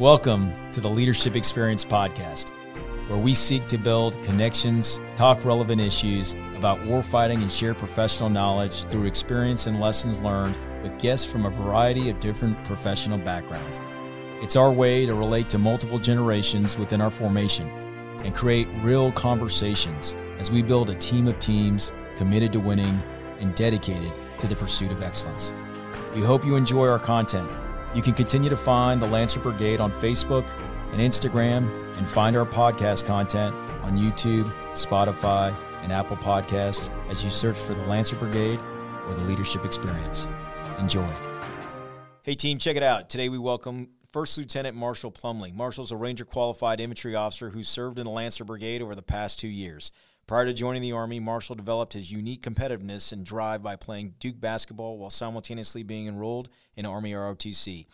Welcome to the Leadership Experience Podcast, where we seek to build connections, talk relevant issues about warfighting, and share professional knowledge through experience and lessons learned with guests from a variety of different professional backgrounds. It's our way to relate to multiple generations within our formation and create real conversations as we build a team of teams committed to winning and dedicated to the pursuit of excellence. We hope you enjoy our content you can continue to find the Lancer Brigade on Facebook and Instagram and find our podcast content on YouTube, Spotify, and Apple Podcasts as you search for the Lancer Brigade or the Leadership Experience. Enjoy. Hey, team, check it out. Today we welcome First Lieutenant Marshall Plumlee. Marshall's a Ranger qualified infantry officer who served in the Lancer Brigade over the past two years. Prior to joining the Army, Marshall developed his unique competitiveness and drive by playing Duke basketball while simultaneously being enrolled in Army ROTC.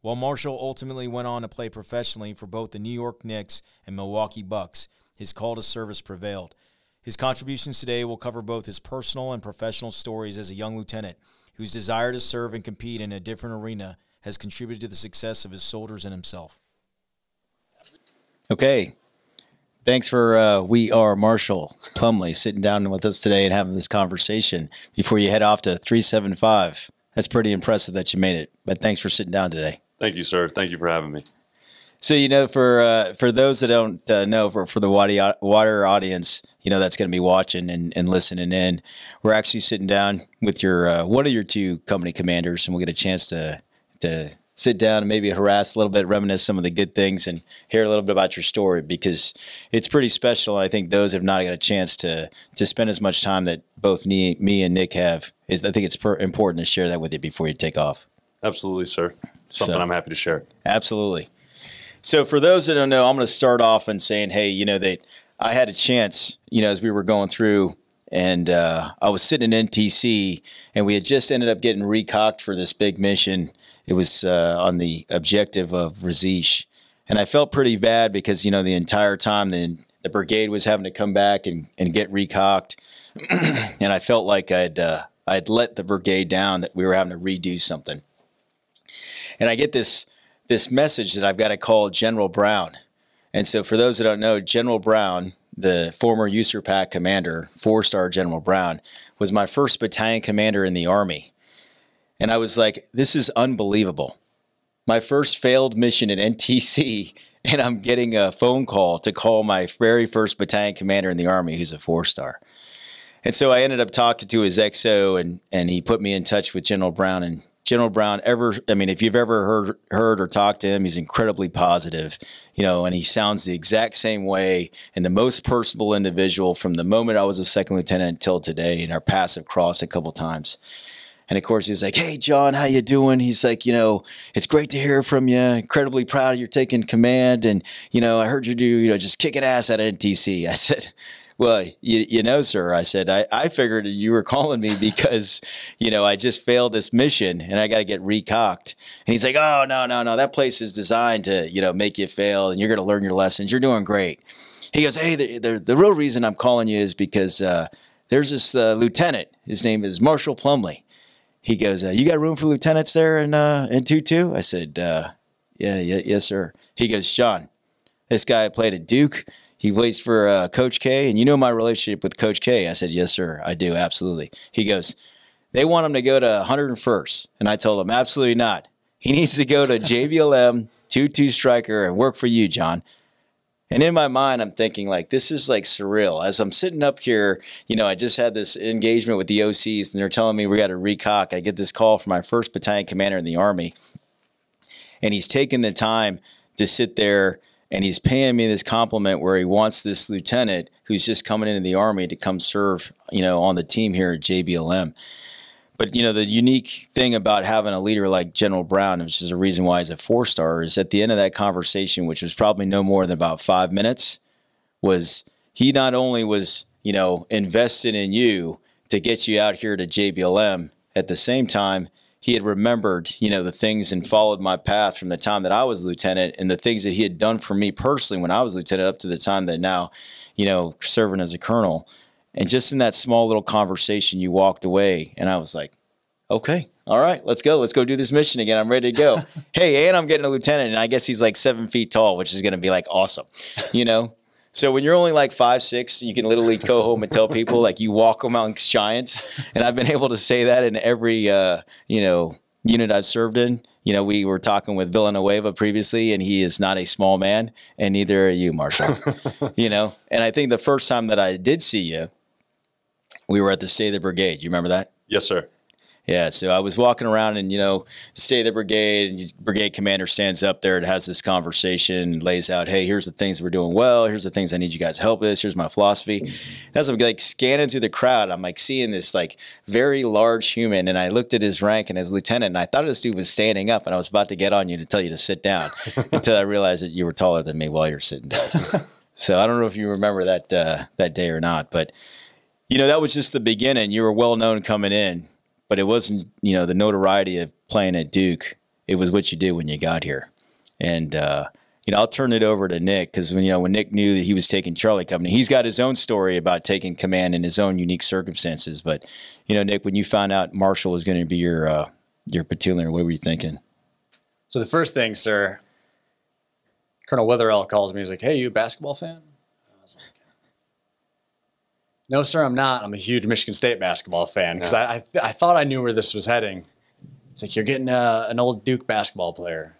While Marshall ultimately went on to play professionally for both the New York Knicks and Milwaukee Bucks, his call to service prevailed. His contributions today will cover both his personal and professional stories as a young lieutenant whose desire to serve and compete in a different arena has contributed to the success of his soldiers and himself. Okay, Thanks for uh, we are Marshall Plumlee sitting down with us today and having this conversation before you head off to 375. That's pretty impressive that you made it. But thanks for sitting down today. Thank you, sir. Thank you for having me. So you know, for uh, for those that don't uh, know, for for the water water audience, you know that's going to be watching and, and listening in. We're actually sitting down with your uh, one of your two company commanders, and we'll get a chance to to sit down and maybe harass a little bit, reminisce some of the good things, and hear a little bit about your story because it's pretty special. And I think those have not got a chance to to spend as much time that both me, me and Nick have. Is I think it's per, important to share that with you before you take off. Absolutely, sir. Something so, I'm happy to share. Absolutely. So for those that don't know, I'm going to start off and saying, hey, you know that I had a chance, you know, as we were going through and uh, I was sitting in NTC, and we had just ended up getting recocked for this big mission it was uh, on the objective of Razish. And I felt pretty bad because, you know, the entire time the, the brigade was having to come back and, and get recocked. and I felt like I'd, uh, I'd let the brigade down, that we were having to redo something. And I get this, this message that I've got to call General Brown. And so, for those that don't know, General Brown, the former USARPAC commander, four star General Brown, was my first battalion commander in the Army. And I was like, this is unbelievable. My first failed mission at NTC, and I'm getting a phone call to call my very first battalion commander in the Army, who's a four star. And so I ended up talking to his XO, and, and he put me in touch with General Brown. And General Brown, ever, I mean, if you've ever heard, heard or talked to him, he's incredibly positive, you know, and he sounds the exact same way and the most personable individual from the moment I was a second lieutenant until today, and our passive cross a couple times. And of course, he's like, "Hey, John, how you doing?" He's like, "You know, it's great to hear from you. Incredibly proud you're taking command, and you know, I heard you do, you know, just kicking ass at NTC." I said, "Well, you, you know, sir," I said, I, I figured you were calling me because, you know, I just failed this mission and I got to get recocked." And he's like, "Oh, no, no, no. That place is designed to, you know, make you fail, and you're going to learn your lessons. You're doing great." He goes, "Hey, the the, the real reason I'm calling you is because." Uh, there's this uh, lieutenant. His name is Marshall Plumlee he goes, uh, "You got room for lieutenants there in uh, in two two? I said, uh, "Yeah, yeah, yes, sir." He goes, "Sean, this guy played at Duke. He plays for uh, Coach K, and you know my relationship with Coach K." I said, "Yes, sir, I do, absolutely." He goes, "They want him to go to 101st," and I told him, "Absolutely not. He needs to go to JBLM two two Stryker and work for you, John." And in my mind, I'm thinking like this is like surreal. As I'm sitting up here, you know, I just had this engagement with the OCs, and they're telling me we got to recock. I get this call from my first battalion commander in the army, and he's taking the time to sit there and he's paying me this compliment where he wants this lieutenant who's just coming into the army to come serve, you know, on the team here at JBLM. But you know, the unique thing about having a leader like General Brown, which is a reason why he's a four star, is at the end of that conversation, which was probably no more than about five minutes, was he not only was, you know, invested in you to get you out here to JBLM, at the same time, he had remembered, you know, the things and followed my path from the time that I was lieutenant and the things that he had done for me personally when I was lieutenant up to the time that now, you know, serving as a colonel. And just in that small little conversation, you walked away, and I was like, okay, all right, let's go. Let's go do this mission again. I'm ready to go. hey, and I'm getting a lieutenant, and I guess he's like seven feet tall, which is going to be like awesome, you know. So when you're only like five six, you can literally go home and tell people like you walk amongst giants, and I've been able to say that in every uh, you know unit I've served in. You know, we were talking with Villanueva previously, and he is not a small man, and neither are you, Marshall. you know, and I think the first time that I did see you, we were at the State of the Brigade. You remember that? Yes, sir. Yeah, so I was walking around, and you know, State of the Brigade, and brigade commander stands up there and has this conversation, lays out, "Hey, here's the things we're doing well. Here's the things I need you guys to help with. Here's my philosophy." And as I'm like scanning through the crowd, I'm like seeing this like very large human, and I looked at his rank and his lieutenant, and I thought this dude was standing up, and I was about to get on you to tell you to sit down, until I realized that you were taller than me while you're sitting down. so I don't know if you remember that uh, that day or not, but you know that was just the beginning. You were well known coming in but it wasn't you know the notoriety of playing at Duke. It was what you did when you got here, and uh, you know I'll turn it over to Nick because when you know when Nick knew that he was taking Charlie Company, he's got his own story about taking command in his own unique circumstances. But you know Nick, when you found out Marshall was going to be your uh, your platoon what were you thinking? So the first thing, sir, Colonel Witherell calls me. He's like, "Hey, you a basketball fan?" No, sir, I'm not. I'm a huge Michigan State basketball fan because I, I, I thought I knew where this was heading. It's like you're getting a, uh, an old Duke basketball player.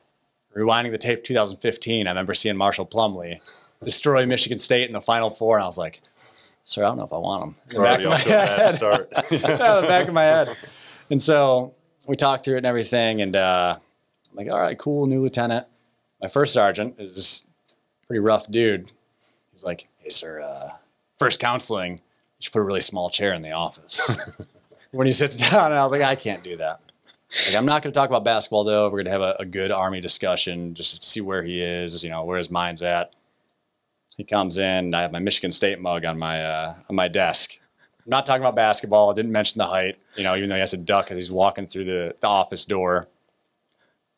Rewinding the tape, 2015, I remember seeing Marshall Plumlee destroy Michigan State in the Final Four, and I was like, "Sir, I don't know if I want him." In the back of my head. Start. yeah, the back of my head. And so we talked through it and everything, and uh, I'm like, "All right, cool, new lieutenant." My first sergeant is a pretty rough dude. He's like, "Hey, sir, uh, first counseling." Should put a really small chair in the office. when he sits down, and I was like, I can't do that. Like, I'm not going to talk about basketball though. We're going to have a, a, good army discussion, just to see where he is, you know, where his mind's at. He comes in. I have my Michigan State mug on my uh, on my desk. I'm not talking about basketball. I didn't mention the height, you know, even though he has a duck as he's walking through the, the office door.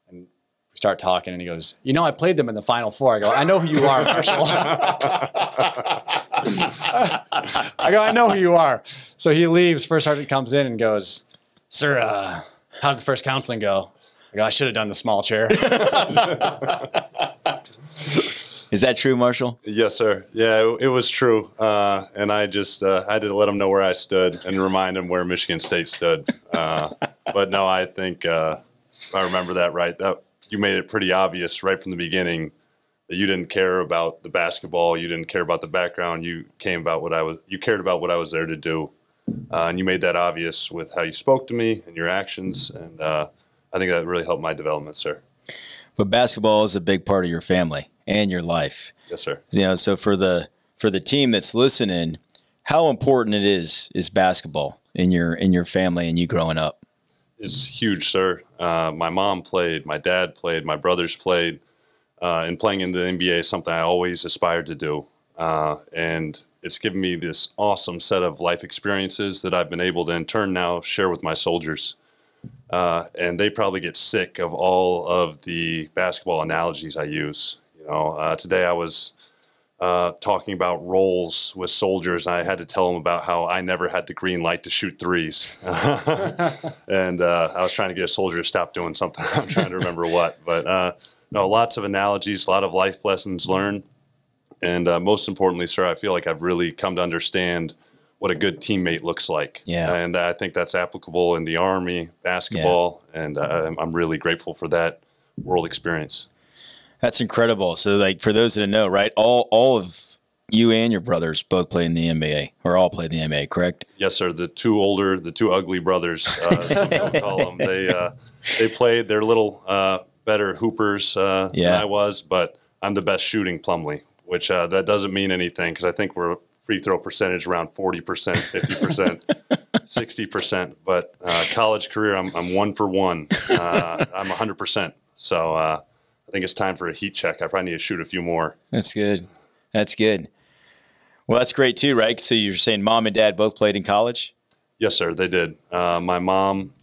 And we start talking, and he goes, "You know, I played them in the Final Four. I go, "I know who you are, Marshall." I go, I know who you are. So he leaves. First sergeant comes in and goes, Sir, uh, how did the first counseling go? I go, I should have done the small chair. Is that true, Marshall? Yes, sir. Yeah, it, it was true. Uh, and I just uh, I had to let him know where I stood and remind him where Michigan State stood. Uh, but no, I think uh, I remember that right. That you made it pretty obvious right from the beginning that you didn't care about the basketball, you didn't care about the background. You came about what I was. You cared about what I was there to do, uh, and you made that obvious with how you spoke to me and your actions. And uh, I think that really helped my development, sir. But basketball is a big part of your family and your life. Yes, sir. You know, so for the for the team that's listening, how important it is is basketball in your in your family and you growing up. It's huge, sir. Uh, my mom played, my dad played, my brothers played uh, and playing in the NBA is something I always aspired to do. Uh, and it's given me this awesome set of life experiences that I've been able to in turn now share with my soldiers. Uh, and they probably get sick of all of the basketball analogies I use. You know, uh, today I was uh, talking about roles with soldiers. I had to tell them about how I never had the green light to shoot threes, and uh, I was trying to get a soldier to stop doing something. I'm trying to remember what, but no, lots of analogies, a lot of life lessons learned. And uh, most importantly, sir, I feel like I've really come to understand what a good teammate looks like. Yeah. And I think that's applicable in the Army, basketball, yeah. and uh, I'm really grateful for that world experience. That's incredible. So, like, for those that know, right, all all of you and your brothers both play in the NBA, or all play in the NBA, correct? Yes, sir. The two older, the two ugly brothers, uh, some call them. They uh, they played. They're little uh, better hoopers uh, yeah. than I was, but I'm the best shooting Plumlee, which uh, that doesn't mean anything because I think we're free throw percentage around 40%, 50%, 60%. But uh, college career, I'm, I'm one for one. Uh, I'm 100%. So uh, I think it's time for a heat check. I probably need to shoot a few more. That's good. That's good. Well, that's great too, right? So you're saying mom and dad both played in college? Yes, sir. They did. Uh, my mom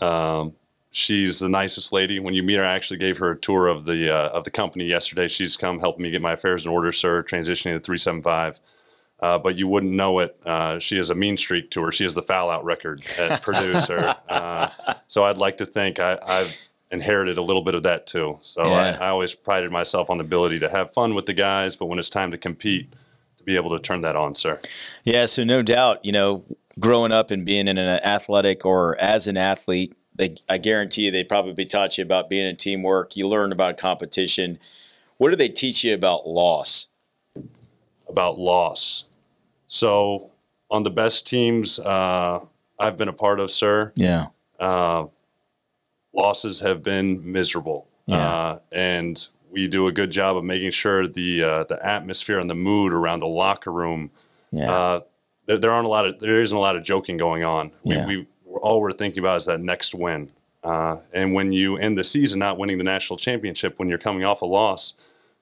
um, she's the nicest lady. When you meet her, I actually gave her a tour of the uh, of the company yesterday. She's come helping me get my affairs in order, sir. Transitioning to three seven five. uh, but you wouldn't know it. Uh, she has a mean streak to her. She has the foul out record at Purdue, sir. Uh, so I'd like to think I, I've inherited a little bit of that too. So Yeah. I, I always prided myself on the ability to have fun with the guys, but when it's time to compete, to be able to turn that on, sir. Yeah, so no doubt, you know, growing up and being in an athletic or as an athlete, they, I guarantee you they probably taught you about being in teamwork. You learned about competition. What do they teach you about loss? about loss. So on the best teams uh, I've been a part of, sir, Yeah. uh, losses have been miserable, Yeah. uh, and we do a good job of making sure the uh, the atmosphere and the mood around the locker room. Yeah. Uh, there, there aren't a lot of there isn't a lot of joking going on. We, Yeah. we all we're thinking about is that next win. Uh, and when you end the season not winning the national championship, when you're coming off a loss,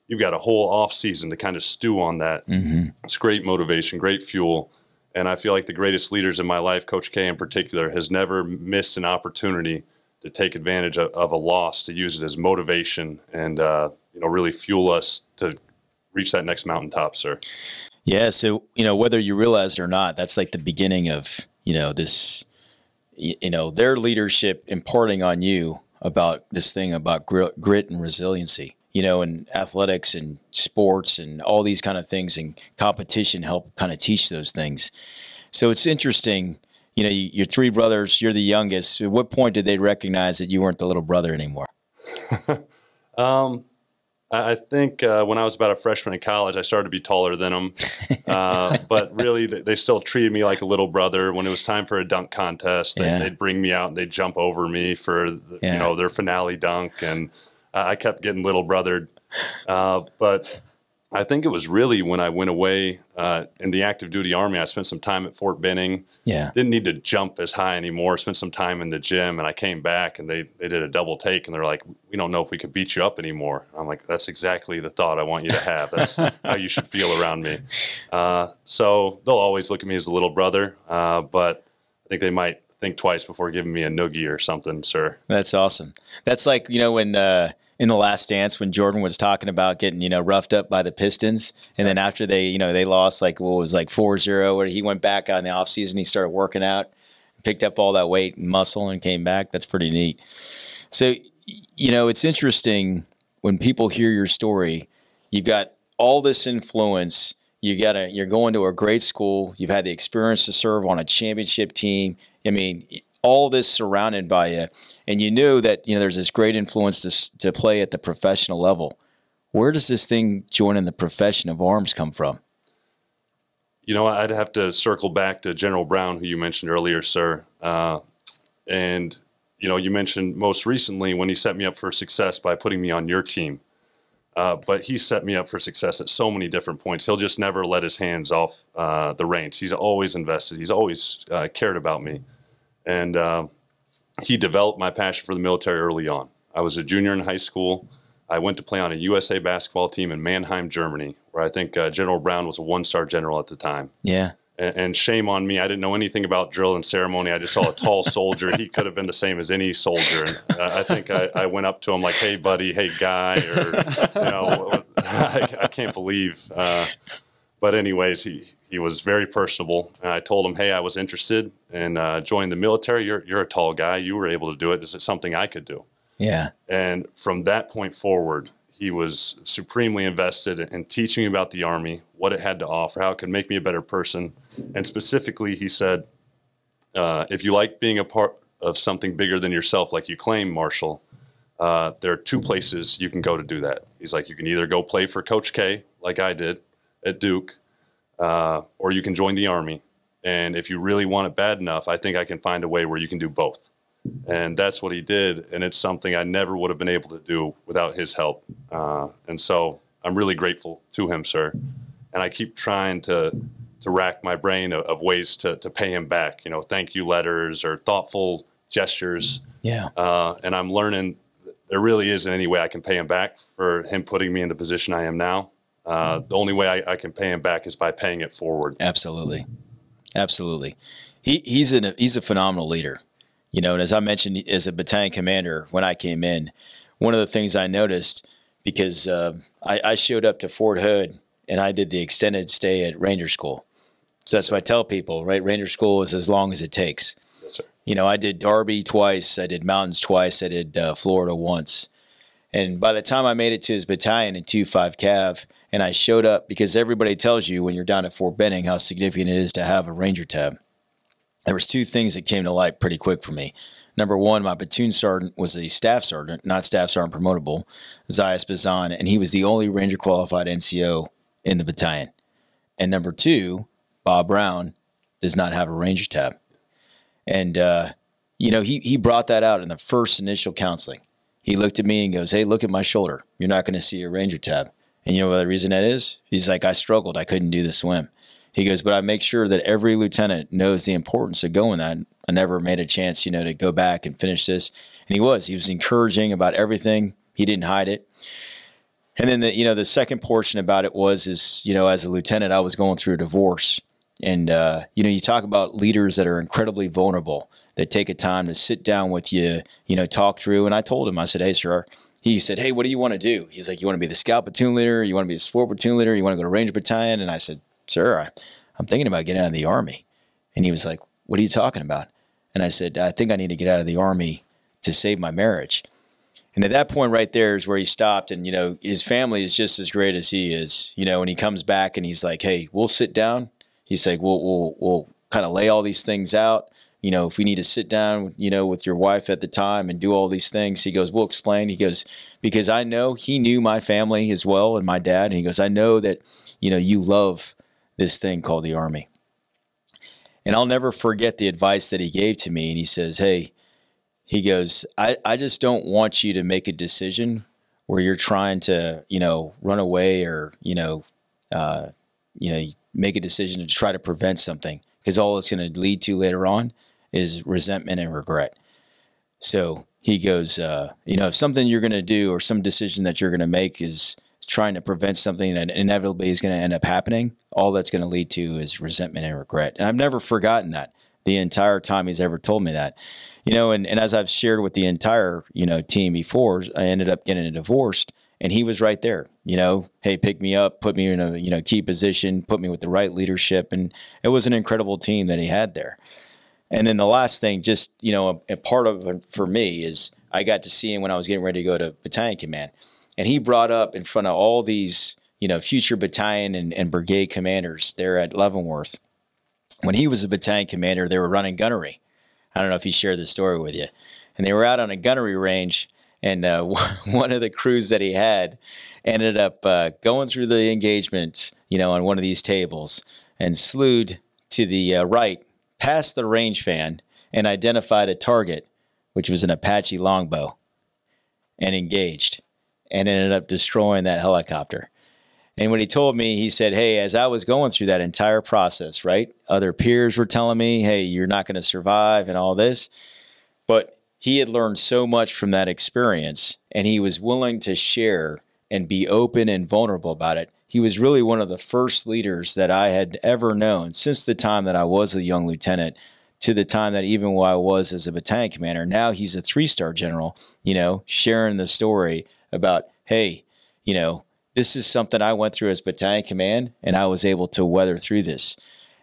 you've got a whole off season to kind of stew on that. Mhm. It's great motivation, great fuel. And I feel like the greatest leaders in my life, Coach K in particular, has never missed an opportunity to take advantage of, of a loss, to use it as motivation and, uh, you know, really fuel us to reach that next mountaintop, sir. Yeah. So, you know, whether you realize it or not, that's like the beginning of, you know, this, y- you know, their leadership imparting on you about this thing about grit, and resiliency, you know, and athletics and sports and all these kind of things and competition help kind of teach those things. So it's interesting, you know, you, your three brothers, you're the youngest. At what point did they recognize that you weren't the little brother anymore? Um, I think uh, when I was about a freshman in college, I started to be taller than them. Uh, but really, they still treated me like a little brother. When it was time for a dunk contest, they, Yeah. they'd bring me out and they'd jump over me for the, Yeah. you know their finale dunk, and I I kept getting little brothered. Uh, but I think it was really when I went away uh, in the active duty army. I spent some time at Fort Benning Yeah. didn't need to jump as high anymore. Spent some time in the gym, and I came back, and they they did a double take, and they're like, "We don't know if we could beat you up anymore." I'm like, "That's exactly the thought I want you to have. That's how you should feel around me." Uh, so they'll always look at me as a little brother, uh, but I think they might think twice before giving me a noogie or something, sir. That's awesome. That's like, you know, when uh, in the last dance when Jordan was talking about getting, you know, roughed up by the Pistons. And then after they, you know, they lost like what was like 4-0 where he went back out in the offseason, he started working out, picked up all that weight and muscle and came back. That's pretty neat. So, you know, it's interesting when people hear your story, you've got all this influence. You got to, you're going to a great school. You've had the experience to serve on a championship team. I mean, all this surrounded by you, and you knew that you know there's this great influence to to play at the professional level. Where does this thing joining the profession of arms come from? You know, I'd have to circle back to General Brown, who you mentioned earlier, sir. Uh, and, you know, you mentioned most recently when he set me up for success by putting me on your team. Uh, but he set me up for success at so many different points. He'll just never let his hands off uh, the reins. He's always invested, he's always uh, cared about me. And uh, he developed my passion for the military early on. I was a junior in high school. I went to play on a USA basketball team in Mannheim, Germany, where I think uh, General Brown was a one star general at the time. Yeah, And, and shame on me, I didn't know anything about drill and ceremony. I just saw a tall soldier. He could have been the same as any soldier. And uh, I think I, I went up to him like, hey, buddy, hey, guy, or, you know, I, I can't believe. Uh, but anyways, he, he was very personable. And I told him, hey, I was interested in uh, joining the military. You're, you're a tall guy. You were able to do it. Is it something I could do? yeah, And from that point forward, he was supremely invested in teaching me about the Army, what it had to offer, how it could make me a better person. And specifically, he said, uh, if you like being a part of something bigger than yourself, like you claim, Marshall, uh, there are two places you can go to do that. He's like, you can either go play for Coach K, like I did at Duke, uh, or you can join the Army. And if you really want it bad enough, I think I can find a way where you can do both. And that's what he did and it's something i never would have been able to do without his help. Uh, and so i'm really grateful to him sir. And i keep trying to to rack my brain of, of ways to, to pay him back you know thank you letters or thoughtful gestures. Yeah, uh, and i'm learning there really isn't any way i can pay him back for him putting me in the position i am now uh, the only way I, I can pay him back is by paying it forward absolutely, absolutely. He he's a he's a phenomenal leader. You know, and as I mentioned, as a battalion commander, when I came in, one of the things I noticed because uh, I, I showed up to Fort Hood and I did the extended stay at Ranger School. So that's what I tell people, right? Ranger school is as long as it takes. Yes, sir. You know, I did Darby twice, I did Mountains twice, I did uh, Florida once. And by the time I made it to his battalion in 2 5 Cav, and I showed up because everybody tells you when you're down at Fort Benning how significant it is to have a Ranger tab. There was two things that came to light pretty quick for me. Number one, my platoon sergeant was a staff sergeant, not staff sergeant promotable, Zayas Bazan, and he was the only Ranger qualified NCO in the battalion. And number two, Bob Brown does not have a Ranger tab. And, uh, you know, he, he brought that out in the first initial counseling. He looked at me and goes, Hey, look at my shoulder. You're not going to see a Ranger tab. And you know what the reason that is? He's like, I struggled. I couldn't do the swim. He goes, but I make sure that every lieutenant knows the importance of going that. I never made a chance, you know, to go back and finish this. And he was. He was encouraging about everything. He didn't hide it. And then the you know the second portion about it was is you know as a lieutenant I was going through a divorce, and uh, you know you talk about leaders that are incredibly vulnerable that take a time to sit down with you, you know, talk through. And I told him I said, hey sir, he said, hey, what do you want to do? He's like, you want to be the scout platoon leader? You want to be a support platoon leader? You want to go to Ranger battalion? And I said, sir, I, I'm thinking about getting out of the army. And he was like, what are you talking about? And I said, I think I need to get out of the army to save my marriage. And at that point right there is where he stopped. And, you know, his family is just as great as he is, you know, and he comes back and he's like, Hey, we'll sit down. He's like, we'll, we'll, we'll kind of lay all these things out. You know, if we need to sit down, you know, with your wife at the time and do all these things, he goes, we'll explain. He goes, because I know he knew my family as well and my dad. And he goes, I know that, you know, you love this thing called the army. And I'll never forget the advice that he gave to me. And he says, Hey, he goes, I, I just don't want you to make a decision where you're trying to, you know, run away or, you know, uh, you know, make a decision to try to prevent something because all it's going to lead to later on is resentment and regret. So he goes, uh, you know, if something you're going to do or some decision that you're going to make is trying to prevent something that inevitably is going to end up happening, all that's going to lead to is resentment and regret. And I've never forgotten that the entire time he's ever told me that. You know, and, and as I've shared with the entire, you know, team before, I ended up getting divorced and he was right there, you know, hey, pick me up, put me in a, you know, key position, put me with the right leadership. And it was an incredible team that he had there. And then the last thing, just, you know, a, a part of it for me is I got to see him when I was getting ready to go to battalion command. And he brought up in front of all these, you know, future battalion and, and brigade commanders there at Leavenworth. When he was a battalion commander, they were running gunnery. I don't know if he shared this story with you. And they were out on a gunnery range, and uh, one of the crews that he had ended up uh, going through the engagement, you know, on one of these tables and slewed to the uh, right past the range fan and identified a target, which was an Apache longbow, and engaged and ended up destroying that helicopter. And when he told me, he said, Hey, as I was going through that entire process, right? Other peers were telling me, Hey, you're not going to survive and all this. But he had learned so much from that experience and he was willing to share and be open and vulnerable about it. He was really one of the first leaders that I had ever known since the time that I was a young lieutenant to the time that even while I was as a battalion commander. Now he's a three star general, you know, sharing the story about, hey, you know, this is something I went through as battalion command and I was able to weather through this.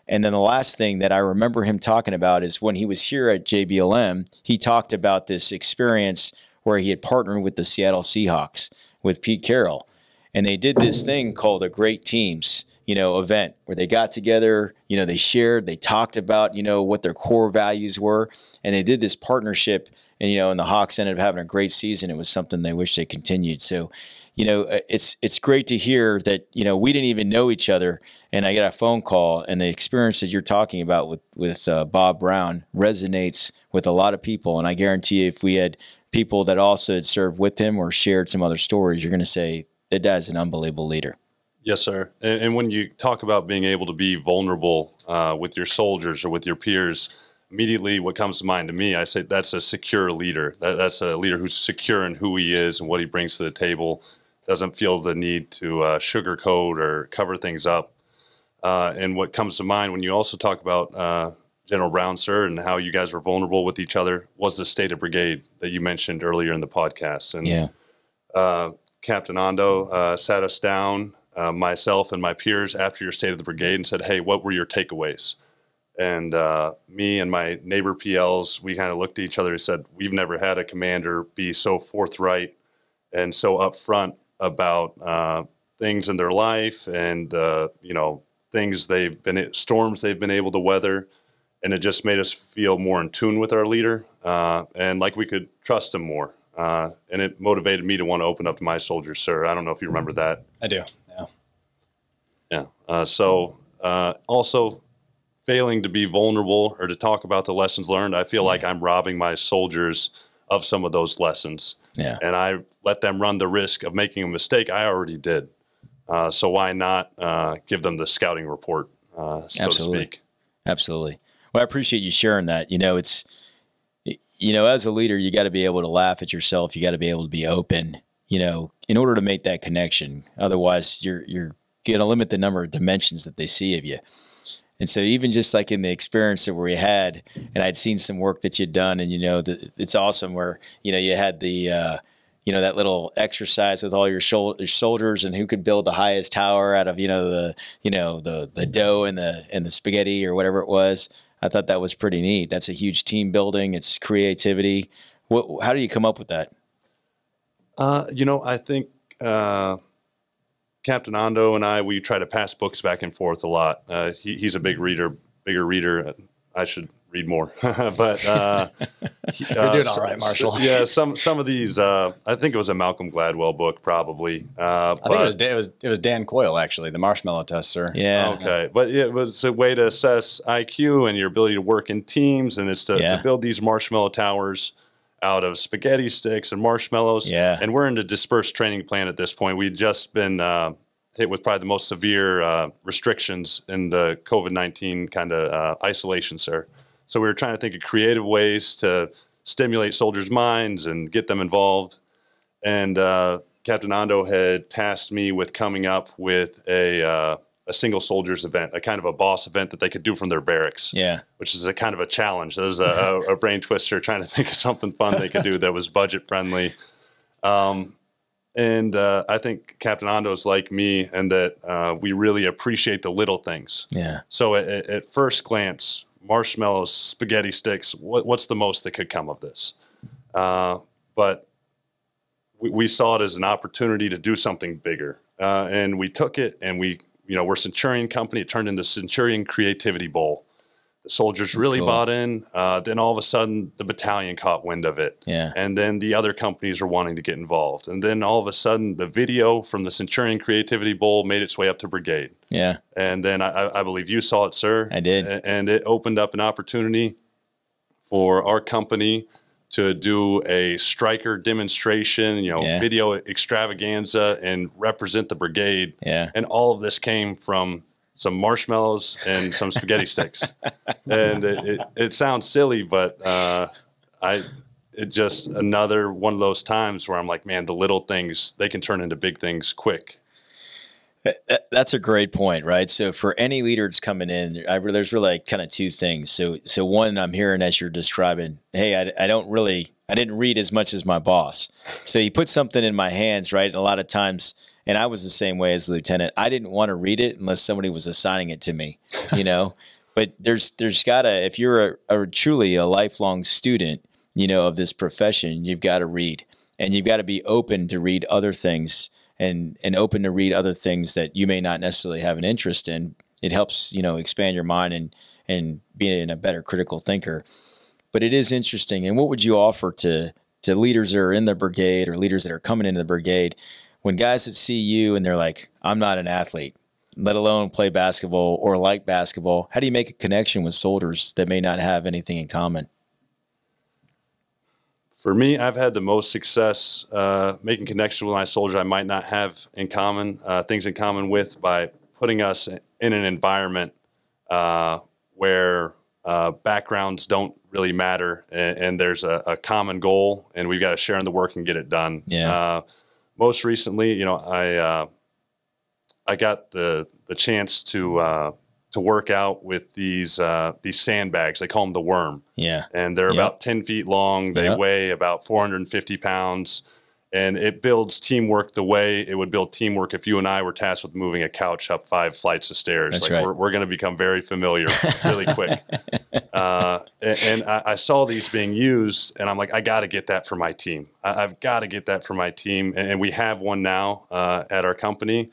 And then the last thing that I remember him talking about is when he was here at JBLM, he talked about this experience where he had partnered with the Seattle Seahawks with Pete Carroll. And they did this thing called a Great Teams, you know, event where they got together, you know, they shared, they talked about, you know, what their core values were, and they did this partnership. And you know, and the Hawks ended up having a great season. It was something they wish they continued. So, you know, uh, it's it's great to hear that you know we didn't even know each other, and I get a phone call, and the experience that you're talking about with with uh, Bob Brown resonates with a lot of people, and I guarantee you, if we had people that also had served with him or shared some other stories, you're going to say that dad's an unbelievable leader. Yes, sir. And, and, when you talk about being able to be vulnerable uh, with your soldiers or with your peers, immediately what comes to mind to me, I say that's a secure leader. That, that's a leader who's secure in who he is and what he brings to the table. Doesn't feel the need to uh, sugarcoat or cover things up. Uh, and what comes to mind when you also talk about uh, General Brown, sir, and how you guys were vulnerable with each other was the state of brigade that you mentioned earlier in the podcast. And yeah. Uh, Captain Ando uh, sat us down uh, myself and my peers after your state of the brigade and said, "Hey, what were your takeaways?" And uh, me and my neighbor PLs, we kind of looked at each other and said, "We've never had a commander be so forthright and so upfront about uh, things in their life and uh, you know things they've been storms they've been able to weather." And it just made us feel more in tune with our leader uh, and like we could trust him more. Uh, and it motivated me to want to open up to my soldiers, sir. I don't know if you remember that. I do. Yeah. Yeah. Uh, so uh, also failing to be vulnerable or to talk about the lessons learned, I feel like I'm robbing my soldiers of some of those lessons. Yeah. And I let them run the risk of making a mistake I already did. Uh, so why not uh, give them the scouting report, uh, so Absolutely. to speak? Absolutely. Well, I appreciate you sharing that. You know, it's, you know, as a leader, you got to be able to laugh at yourself. You got to be able to be open, you know, in order to make that connection. Otherwise, you're, you're going to limit the number of dimensions that they see of you. And so, even just like in the experience that we had, and I'd seen some work that you'd done, and you know, the, it's awesome where you know you had the, uh, you know, that little exercise with all your, shol- your soldiers and who could build the highest tower out of you know the, you know the the dough and the and the spaghetti or whatever it was. I thought that was pretty neat. That's a huge team building. It's creativity. What, how do you come up with that? Uh, you know, I think uh, Captain Ando and I we try to pass books back and forth a lot. Uh, he, he's a big reader, bigger reader. I should read more, but uh, You're uh, doing all so- right, Marshall. yeah, some some of these. Uh, I think it was a Malcolm Gladwell book, probably. Uh, I think it was, Dan, it was it was Dan Coyle actually, the marshmallow tester. Yeah. Okay, but it was a way to assess IQ and your ability to work in teams, and it's to, Yeah. to build these marshmallow towers out of spaghetti sticks and marshmallows. Yeah. and we're in the dispersed training plan at this point. We've just been uh, hit with probably the most severe uh, restrictions in the COVID nineteen kind of uh, isolation, sir. So we were trying to think of creative ways to stimulate soldiers' minds and get them involved. And uh, Captain Ando had tasked me with coming up with a uh, a single soldiers event, a kind of a boss event that they could do from their barracks, Yeah. which is a kind of a challenge. That was a, a, a brain twister trying to think of something fun they could do that was budget friendly. Um, and uh, I think Captain Ando's like me, and that uh, we really appreciate the little things. Yeah. So at- at first glance, marshmallows, spaghetti sticks, what, what's the most that could come of this? Uh, but we, we saw it as an opportunity to do something bigger. Uh, and we took it and we, you know, we're Centurion Company. It turned into the Centurion Creativity Bowl. The soldiers really cool. bought in. Uh, then all of a sudden, the battalion caught wind of it. Yeah. And then the other companies are wanting to get involved. And then all of a sudden, the video from the Centurion Creativity Bowl made its way up to brigade. Yeah. And then I, I- I believe you saw it, sir. I did. And it opened up an opportunity for our company to do a Stryker demonstration, you know, Yeah. video extravaganza and represent the brigade. Yeah. And all of this came from some marshmallows and some spaghetti sticks. And it, it, it sounds silly, but uh, I it just another one of those times where I'm like, man, the little things they can turn into big things quick. That's a great point, right? So for any leader that's coming in, I, there's really like kind of two things. So, so one, I'm hearing as you're describing, hey, I, I don't really, I didn't read as much as my boss. So you put something in my hands, right? And a lot of times, and I was the same way as the lieutenant. I didn't want to read it unless somebody was assigning it to me, you know. but there's there's gotta if you're a, a truly a lifelong student, you know, of this profession, you've got to read, and you've got to be open to read other things and and open to read other things that you may not necessarily have an interest in. It helps you know expand your mind and and being a better critical thinker. But it is interesting. And what would you offer to to leaders that are in the brigade or leaders that are coming into the brigade when guys that see you and they're like, I'm not an athlete, let alone play basketball or like basketball. How do you make a connection with soldiers that may not have anything in common? For me, I've had the most success uh, making connections with my soldiers I might not have in common, uh, things in common with, by putting us in an environment uh, where uh, backgrounds don't really matter and, and there's a, a common goal and we've got to share in the work and get it done. Yeah. Most recently, you know, I uh, I got the the chance to uh, to work out with these uh, these sandbags. They call them the worm Yeah. and they're Yep. about 10 feet long. They Yep. weigh about 450 pounds. And it builds teamwork the way it would build teamwork if you and I were tasked with moving a couch up five flights of stairs. That's like right. we're, we're going to become very familiar really quick. Uh, a- and I, I saw these being used, and I'm like, I got to get that for my team. I, I've got to get that for my team, and, and we have one now uh, at our company.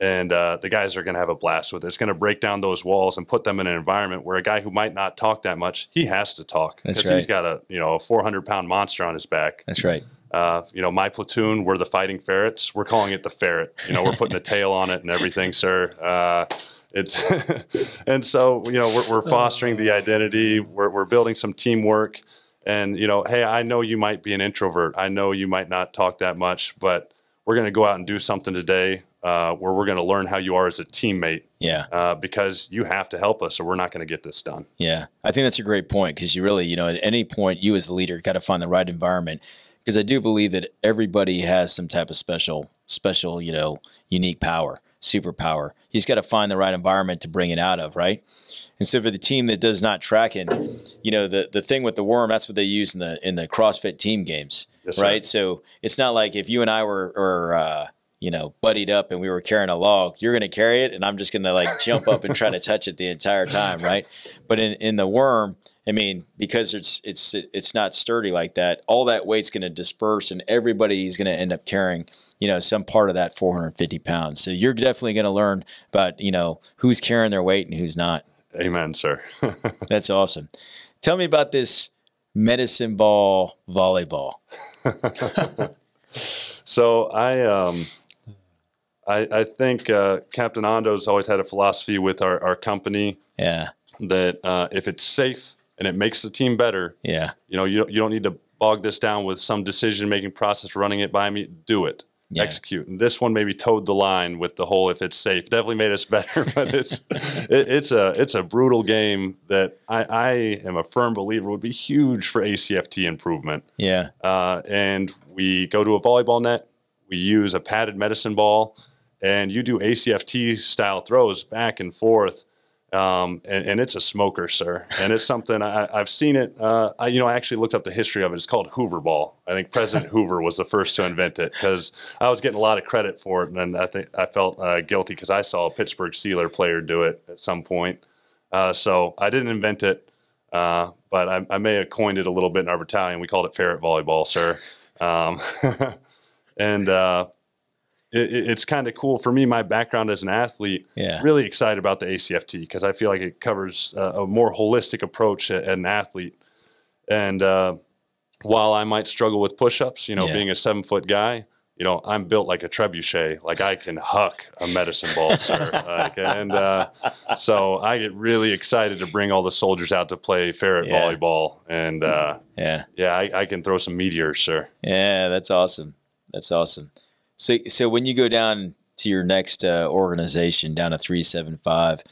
And uh, the guys are going to have a blast with it. It's going to break down those walls and put them in an environment where a guy who might not talk that much, he has to talk That's he's got a you know a 400 pound monster on his back. That's right. Uh, you know, my platoon, we're the fighting ferrets. We're calling it the ferret. You know, we're putting a tail on it and everything, sir. Uh, it's and so you know we're, we're fostering the identity. We're we're building some teamwork, and you know, hey, I know you might be an introvert. I know you might not talk that much, but we're going to go out and do something today uh, where we're going to learn how you are as a teammate Yeah. uh, because you have to help us, or we're not going to get this done. Yeah, I think that's a great point because you really, you know, at any point, you as the leader got to find the right environment because I do believe that everybody has some type of special, special, you know, unique power, superpower. You just got to find the right environment to bring it out of, right? And so for the team that does not track it, you know, the the thing with the worm, that's what they use in the in the CrossFit team games, Yes, sir. right? So it's not like if you and I were, were uh, you know, buddied up and we were carrying a log, you're going to carry it, and I'm just going to like jump up and try to touch it the entire time, right? But in, in the worm, I mean, because it's it's it's not sturdy like that, all that weight's going to disperse, and everybody is going to end up carrying, you know, some part of that 450 pounds. So you're definitely going to learn about, you know, who's carrying their weight and who's not. Amen, sir. That's awesome. Tell me about this medicine ball volleyball. So I um I, I think uh, Captain Ondo's always had a philosophy with our, our company Yeah, that uh, if it's safe and it makes the team better, yeah, you know, you don't, you don't need to bog this down with some decision making process running it by me. Do it. Yeah. Execute. And this one maybe towed the line with the whole if it's safe. Definitely made us better, but it's it, it's a it's a brutal game that I, I am a firm believer would be huge for ACFT improvement yeah, uh, and we go to a volleyball net. We use a padded medicine ball, and you do ACFT style throws back and forth, um, and, and it's a smoker, sir. And it's something I, I've seen it. Uh, I, you know, I actually looked up the history of it. It's called Hoover ball. I think President Hoover was the first to invent it because I was getting a lot of credit for it, and I think I felt uh, guilty because I saw a Pittsburgh Steeler player do it at some point. Uh, so I didn't invent it. Uh, but I, I may have coined it a little bit in our battalion. We called it ferret volleyball, sir. Um, and uh, it, it- it's kind of cool for me. My background as an athlete, Yeah. really excited about the ACFT because I feel like it covers a, a more holistic approach at, at an athlete. And uh, while I might struggle with push-ups, you know, Yeah. being a seven-foot guy, you know, I'm built like a trebuchet. Like I can huck a medicine ball, sir. Like, and uh, so I get really excited to bring all the soldiers out to play ferret Yeah. volleyball. And uh, yeah. yeah, I, I can throw some meteors, sir. Yeah, that's awesome. That's awesome. So, so when you go down to your next uh, organization, down to three seven five,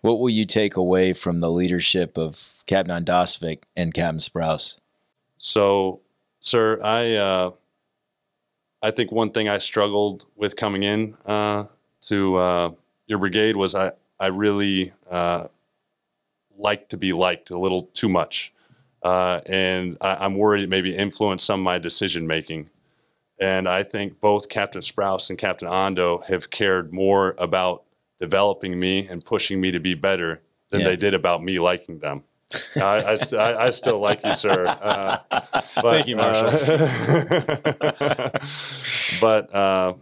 what will you take away from the leadership of Captain Ondosovic and Captain Sprouse? So, sir, I uh, I think one thing I struggled with coming in uh, to uh, your brigade was I I really uh, like to be liked a little too much, uh, and I, I'm worried it maybe influenced some of my decision making. And I think both Captain Sprouse and Captain Ondo have cared more about developing me and pushing me to be better than Yeah. they did about me liking them. I, I, st- I, I still like you, sir. Uh, but, Thank you, Marshall. uh, but uh,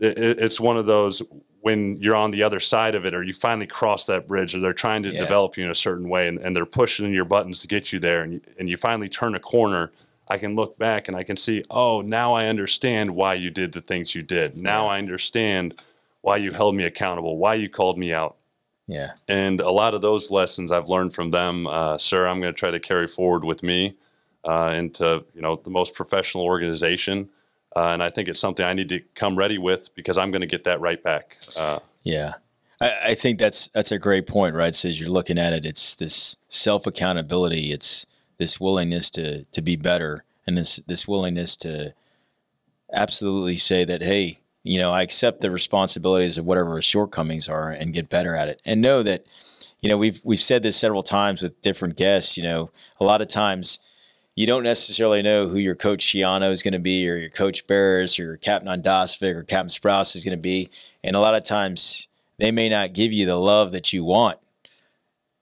it, it- it's one of those when you're on the other side of it, or you finally cross that bridge, or they're trying to Yeah. develop you in a certain way, and, and they're pushing your buttons to get you there, and you, and you finally turn a corner. I can look back and I can see, oh, now I understand why you did the things you did. Now I understand why you held me accountable, why you called me out Yeah, and a lot of those lessons I've learned from them, uh, sir. I'm going to try to carry forward with me uh, into you know the most professional organization, uh, and I think it's something I need to come ready with because I'm going to get that right back. Uh, yeah. I, I think that's that's a great point, right? So as you're looking at it, it's this self accountability. It's this willingness to to be better, and this this willingness to absolutely say that, hey, you know, I accept the responsibilities of whatever shortcomings are and get better at it, and know that, you know, we've we've said this several times with different guests. You know, a lot of times, you don't necessarily know who your coach Shiano is going to be, or your coach Bears, or your captain Ondosvik, or Captain Sprouse is going to be. And a lot of times they may not give you the love that you want,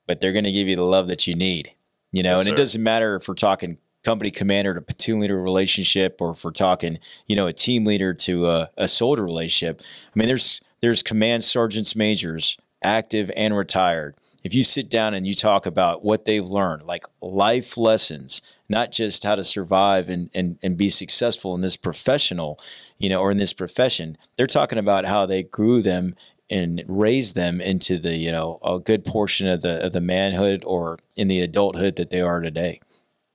but they're going to give you the love that you need. You know, Yes, and it doesn't matter if we're talking company commander to platoon leader relationship, or if we're talking, you know, a team leader to a, a soldier relationship. I mean, there's there's command sergeants majors, active and retired. If you sit down and you talk about what they've learned, like life lessons, not just how to survive and, and, and be successful in this professional, you know, or in this profession, they're talking about how they grew them and raise them into the, you know, a good portion of the of the manhood or in the adulthood that they are today.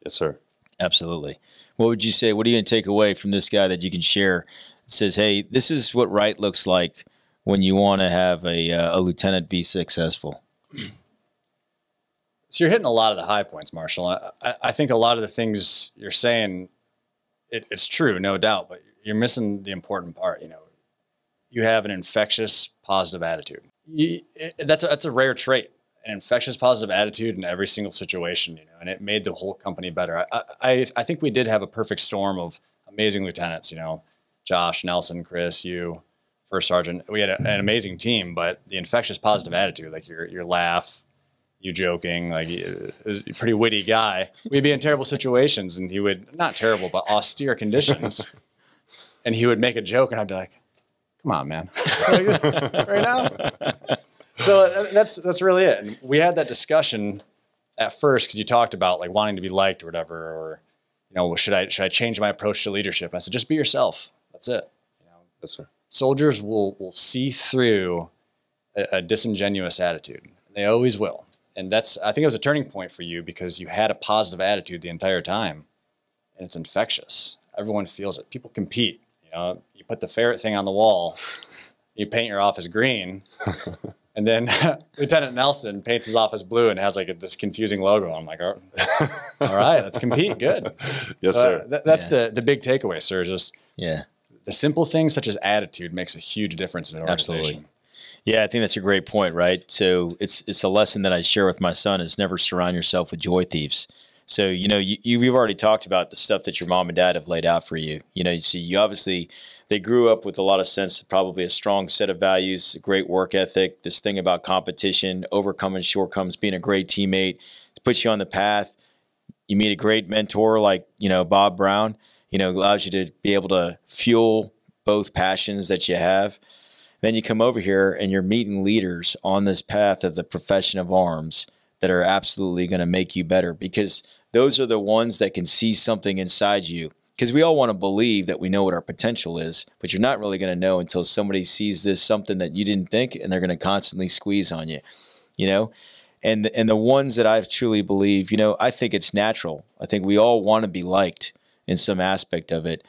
Yes, sir. Absolutely. What would you say? What are you going to take away from this guy that you can share? That says, "Hey, this is what right looks like when you want to have a uh, a lieutenant be successful." So you're hitting a lot of the high points, Marshall. I, I- I think a lot of the things you're saying, it, it's true, no doubt, but you're missing the important part. You know, you have an infectious positive attitude. You, it, that's a, that's a rare trait, an infectious positive attitude in every single situation. You know, and it made the whole company better. I, I I think we did have a perfect storm of amazing lieutenants. You know, Josh, Nelson, Chris, you, first sergeant. We had a, an amazing team, but the infectious positive attitude, like your your laugh, you joking, like uh, a pretty witty guy. We'd be in terrible situations, and he would not terrible, but austere conditions, and he would make a joke, and I'd be like, "Come on, man, right now." So uh, that's that's really it. And we had that discussion at first because you talked about like wanting to be liked or whatever, or you know, should I should I change my approach to leadership? And I said, just be yourself. That's it. Yes, sir. Soldiers will will see through a, a disingenuous attitude. They always will. And that's I think it was a turning point for you because you had a positive attitude the entire time, and it's infectious. Everyone feels it. People compete. You know, you put the ferret thing on the wall, you paint your office green, and then Lieutenant Nelson paints his office blue and has like a, this confusing logo. I'm like, oh, all all right, let's compete. Good. Yes, So, sir. that- that's Yeah. the the big takeaway, sir. is Just Yeah. the simple things such as attitude makes a huge difference in an organization. Absolutely. Yeah, I think that's a great point, right? So it's it's a lesson that I share with my son is never surround yourself with joy thieves. So you know, you, you we've already talked about the stuff that your mom and dad have laid out for you. You know, you see, you obviously they grew up with a lot of sense, probably a strong set of values, a great work ethic, this thing about competition, overcoming shortcomings, being a great teammate, puts you on the path. You meet a great mentor like you know Bob Brown. You know, allows you to be able to fuel both passions that you have. Then you come over here and you're meeting leaders on this path of the profession of arms that are absolutely going to make you better because those are the ones that can see something inside you. Because we all want to believe that we know what our potential is, but you're not really going to know until somebody sees this something that you didn't think, and they're going to constantly squeeze on you. You know, and and the ones that I truly believe, you know, I think it's natural. I think we all want to be liked in some aspect of it.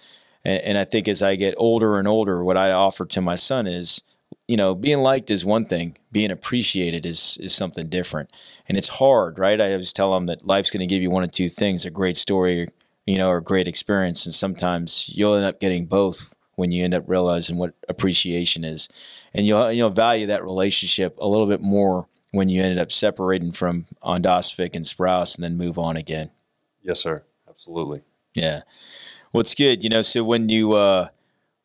And, and I think as I get older and older, what I offer to my son is, you know, being liked is one thing. Being appreciated is is something different. And it's hard, right? I always tell them that life's going to give you one of two things: a great story, you know, or a great experience. And sometimes you'll end up getting both when you end up realizing what appreciation is, and you'll you'll value that relationship a little bit more when you ended up separating from Ondosvik and Sprouse and then move on again. Yes, sir. Absolutely. Yeah. Well, it's good. You know, so when you, uh,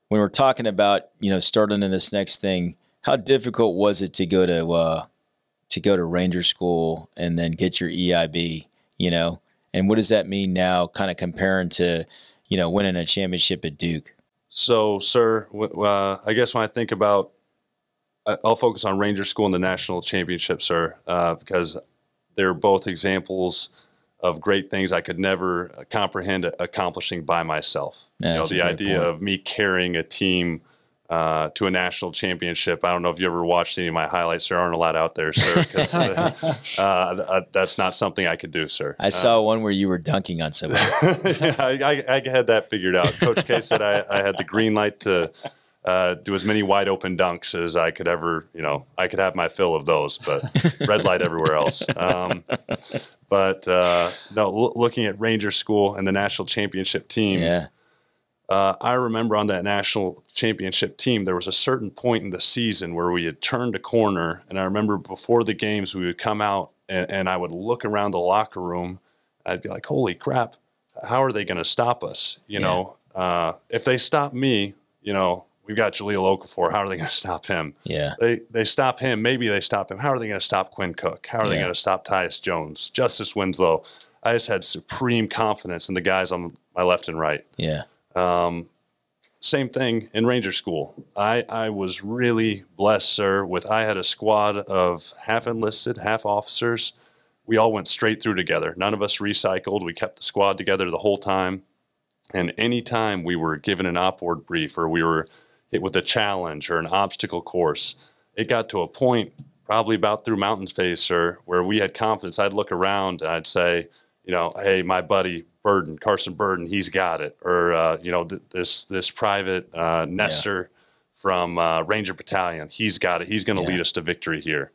when we're talking about, you know, starting in this next thing, how difficult was it to go to, uh, to go to Ranger school and then get your EIB, you know, and what does that mean now kind of comparing to, you know, winning a championship at Duke? So, sir, uh, I guess when I think about, I'll focus on Ranger School and the national championship, sir, uh, because they're both examples of great things I could never uh, comprehend accomplishing by myself. Yeah, you know, the idea point. of me carrying a team uh, to a national championship. I don't know if you ever watched any of my highlights. There aren't a lot out there, sir. uh, uh, uh, that's not something I could do, sir. I saw one where you were dunking on somebody. yeah, I, I, I had that figured out. Coach K said I, I had the green light to uh, do as many wide open dunks as I could ever, you know, I could have my fill of those, but red light everywhere else. Um, but uh, no, loo- looking at Ranger School and the national championship team, yeah. uh, I remember on that national championship team, there was a certain point in the season where we had turned a corner. And I remember before the games, we would come out and, and I would look around the locker room. I'd be like, holy crap, how are they going to stop us? You know, uh, if they stop me, you know, we've got Jahlil Okafor. How are they going to stop him? Yeah. They they stop him. Maybe they stop him. How are they going to stop Quinn Cook? How are they going to stop Tyus Jones? Justice Winslow. I just had supreme confidence in the guys on my left and right. Yeah. Um, Same thing in Ranger School. I, I was really blessed, sir, with I had a squad of half enlisted, half officers. We all went straight through together. None of us recycled. We kept the squad together the whole time. And anytime we were given an OPORD brief or we were with a challenge or an obstacle course, it got to a point, probably about through Mountains Phase, sir, where we had confidence. I'd look around and I'd say, you know, hey, my buddy Burden, Carson Burden, he's got it. Or, uh, you know, th- this this private uh, Nestor from uh, Ranger Battalion, he's got it. He's going to Yeah. lead us to victory here.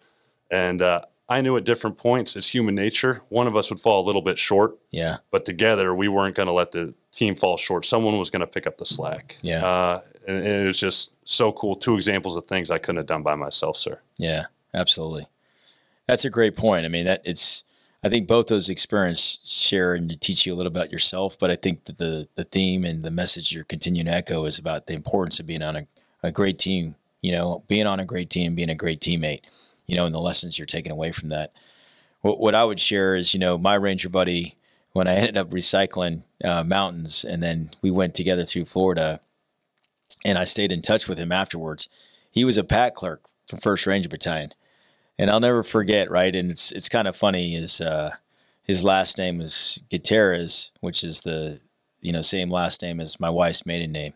And uh, I knew at different points, it's human nature. One of us would fall a little bit short, Yeah. but together we weren't going to let the team fall short. Someone was going to pick up the slack. Yeah. Uh, and, and it was just so cool. Two examples of things I couldn't have done by myself, sir. Yeah, absolutely. That's a great point. I mean, that it's. I think both those experiences share and teach you a little about yourself. But I think that the the theme and the message you're continuing to echo is about the importance of being on a, a great team. You know, being on a great team, being a great teammate. You know, and the lessons you're taking away from that. What, what I would share is, you know, my ranger buddy when I ended up recycling uh, mountains, and then we went together through Florida, and I stayed in touch with him afterwards. He was a pack clerk for First Ranger Battalion and I'll never forget. Right, and it's it's kind of funny. Is uh, his last name is Gutierrez, which is the you know same last name as my wife's maiden name.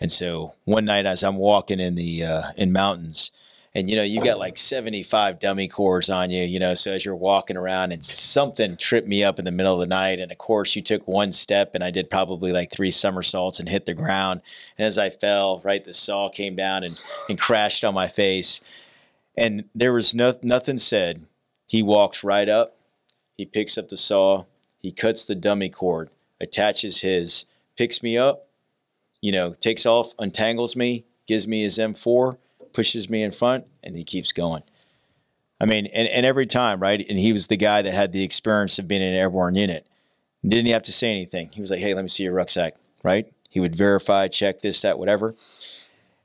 And so one night, as I'm walking in the uh, in mountains, and you know you got like 75 dummy cords on you, you know, so as you're walking around, and something tripped me up in the middle of the night, and of course you took one step, and I did probably like three somersaults and hit the ground, and as I fell, right, the saw came down and and crashed on my face and there was no, nothing said. He walks right up, he picks up the saw, he cuts the dummy cord, attaches his, picks me up, you know, takes off, untangles me, gives me his M4, pushes me in front, and he keeps going. I mean, and, and every time, right? And he was the guy that had the experience of being in an airborne unit. Didn't have to say anything. He was like, hey, let me see your rucksack, right? He would verify, check this, that, whatever.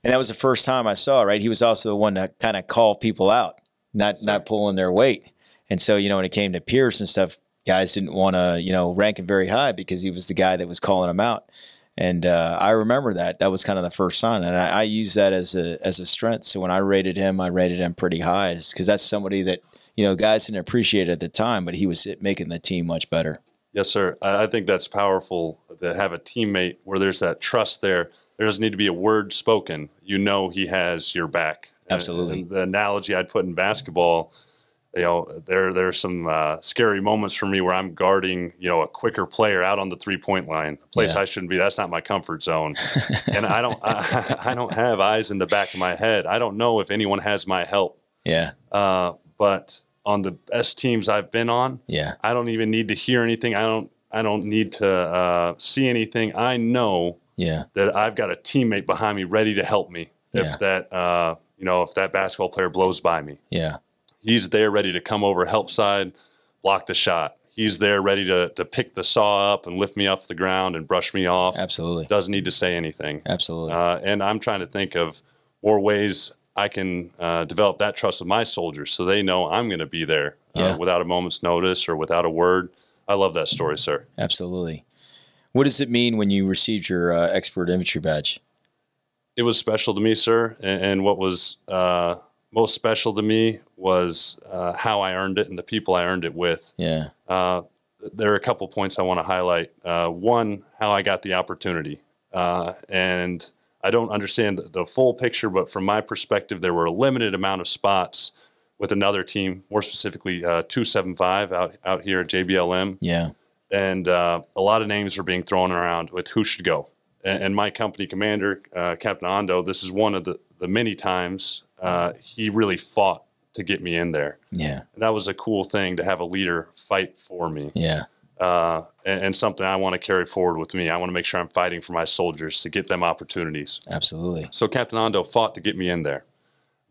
And that was the first time I saw, right? He was also the one that kind of called people out, not not pulling their weight. And so, you know, when it came to Pierce and stuff, guys didn't want to, you know, rank him very high because he was the guy that was calling them out. And uh, I remember that. That was kind of the first sign, and I, I use that as a as a strength. So when I rated him, I rated him pretty high, because that's somebody that you know guys didn't appreciate at the time, but he was making the team much better. Yes, sir. I think that's powerful to have a teammate where there's that trust there. There doesn't need to be a word spoken. You know he has your back. Absolutely. and the analogy I'd put in basketball, you know, there there's some uh, scary moments for me where I'm guarding, you know, a quicker player out on the three point line, a place Yeah. I shouldn't be. That's not my comfort zone, and I don't I, I don't have eyes in the back of my head. I don't know if anyone has my help. Yeah, Uh, but on the best teams I've been on, yeah, I don't even need to hear anything. I don't I don't need to uh, see anything. I know yeah, that I've got a teammate behind me ready to help me Yeah. if that uh, you know if that basketball player blows by me. yeah, He's there ready to come over, help side, block the shot. He's there ready to to pick the saw up and lift me off the ground and brush me off. absolutely, Doesn't need to say anything. absolutely. Uh, and I'm trying to think of more ways I can uh, develop that trust with my soldiers so they know I'm going to be there uh, Yeah. without a moment's notice or without a word. I love that story, sir. Absolutely. What does it mean when you received your uh, expert infantry badge? It was special to me, sir. And, and what was uh, most special to me was uh, how I earned it and the people I earned it with. Yeah, Uh, there are a couple points I want to highlight. Uh, one, how I got the opportunity. Uh, and I don't understand the, full picture, but from my perspective, there were a limited amount of spots with another team, more specifically uh, 275 out, out here at JBLM. yeah, And uh, a lot of names were being thrown around with who should go. And, and my company commander, uh, Captain Ondo, this is one of the, the many times uh, he really fought to get me in there. yeah, And that was a cool thing to have a leader fight for me yeah, uh, and, and something I want to carry forward with me. I want to make sure I'm fighting for my soldiers to get them opportunities. absolutely. So Captain Ando fought to get me in there.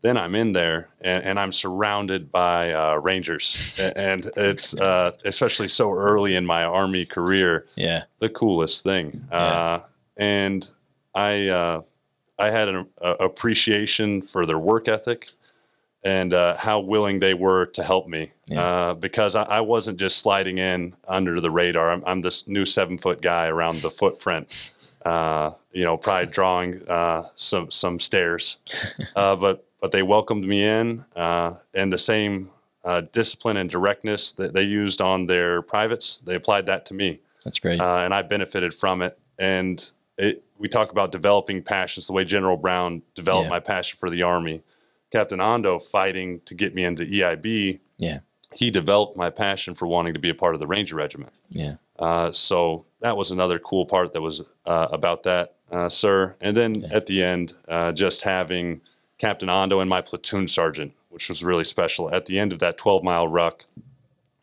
then I'm in there and, and I'm surrounded by uh, Rangers, and it's uh, especially so early in my Army career Yeah. the coolest thing. Uh, and I uh, I had an uh, appreciation for their work ethic and uh, how willing they were to help me Yeah. uh, because I, I wasn't just sliding in under the radar. I'm, I'm this new seven foot guy around the footprint. Uh, you know, probably drawing uh, some some stairs, uh, but but they welcomed me in, uh, and the same uh, discipline and directness that they used on their privates, they applied that to me That's great. uh, and I benefited from it. And it, we talk about developing passions the way General Brown developed Yeah. my passion for the Army. Captain Ando fighting to get me into EIB, yeah. he developed my passion for wanting to be a part of the Ranger Regiment. Yeah. Uh, so that was another cool part that was uh, about that, uh, sir. And then at the end, uh, just having Captain Ando and my platoon sergeant, which was really special. At the end of that 12 mile ruck,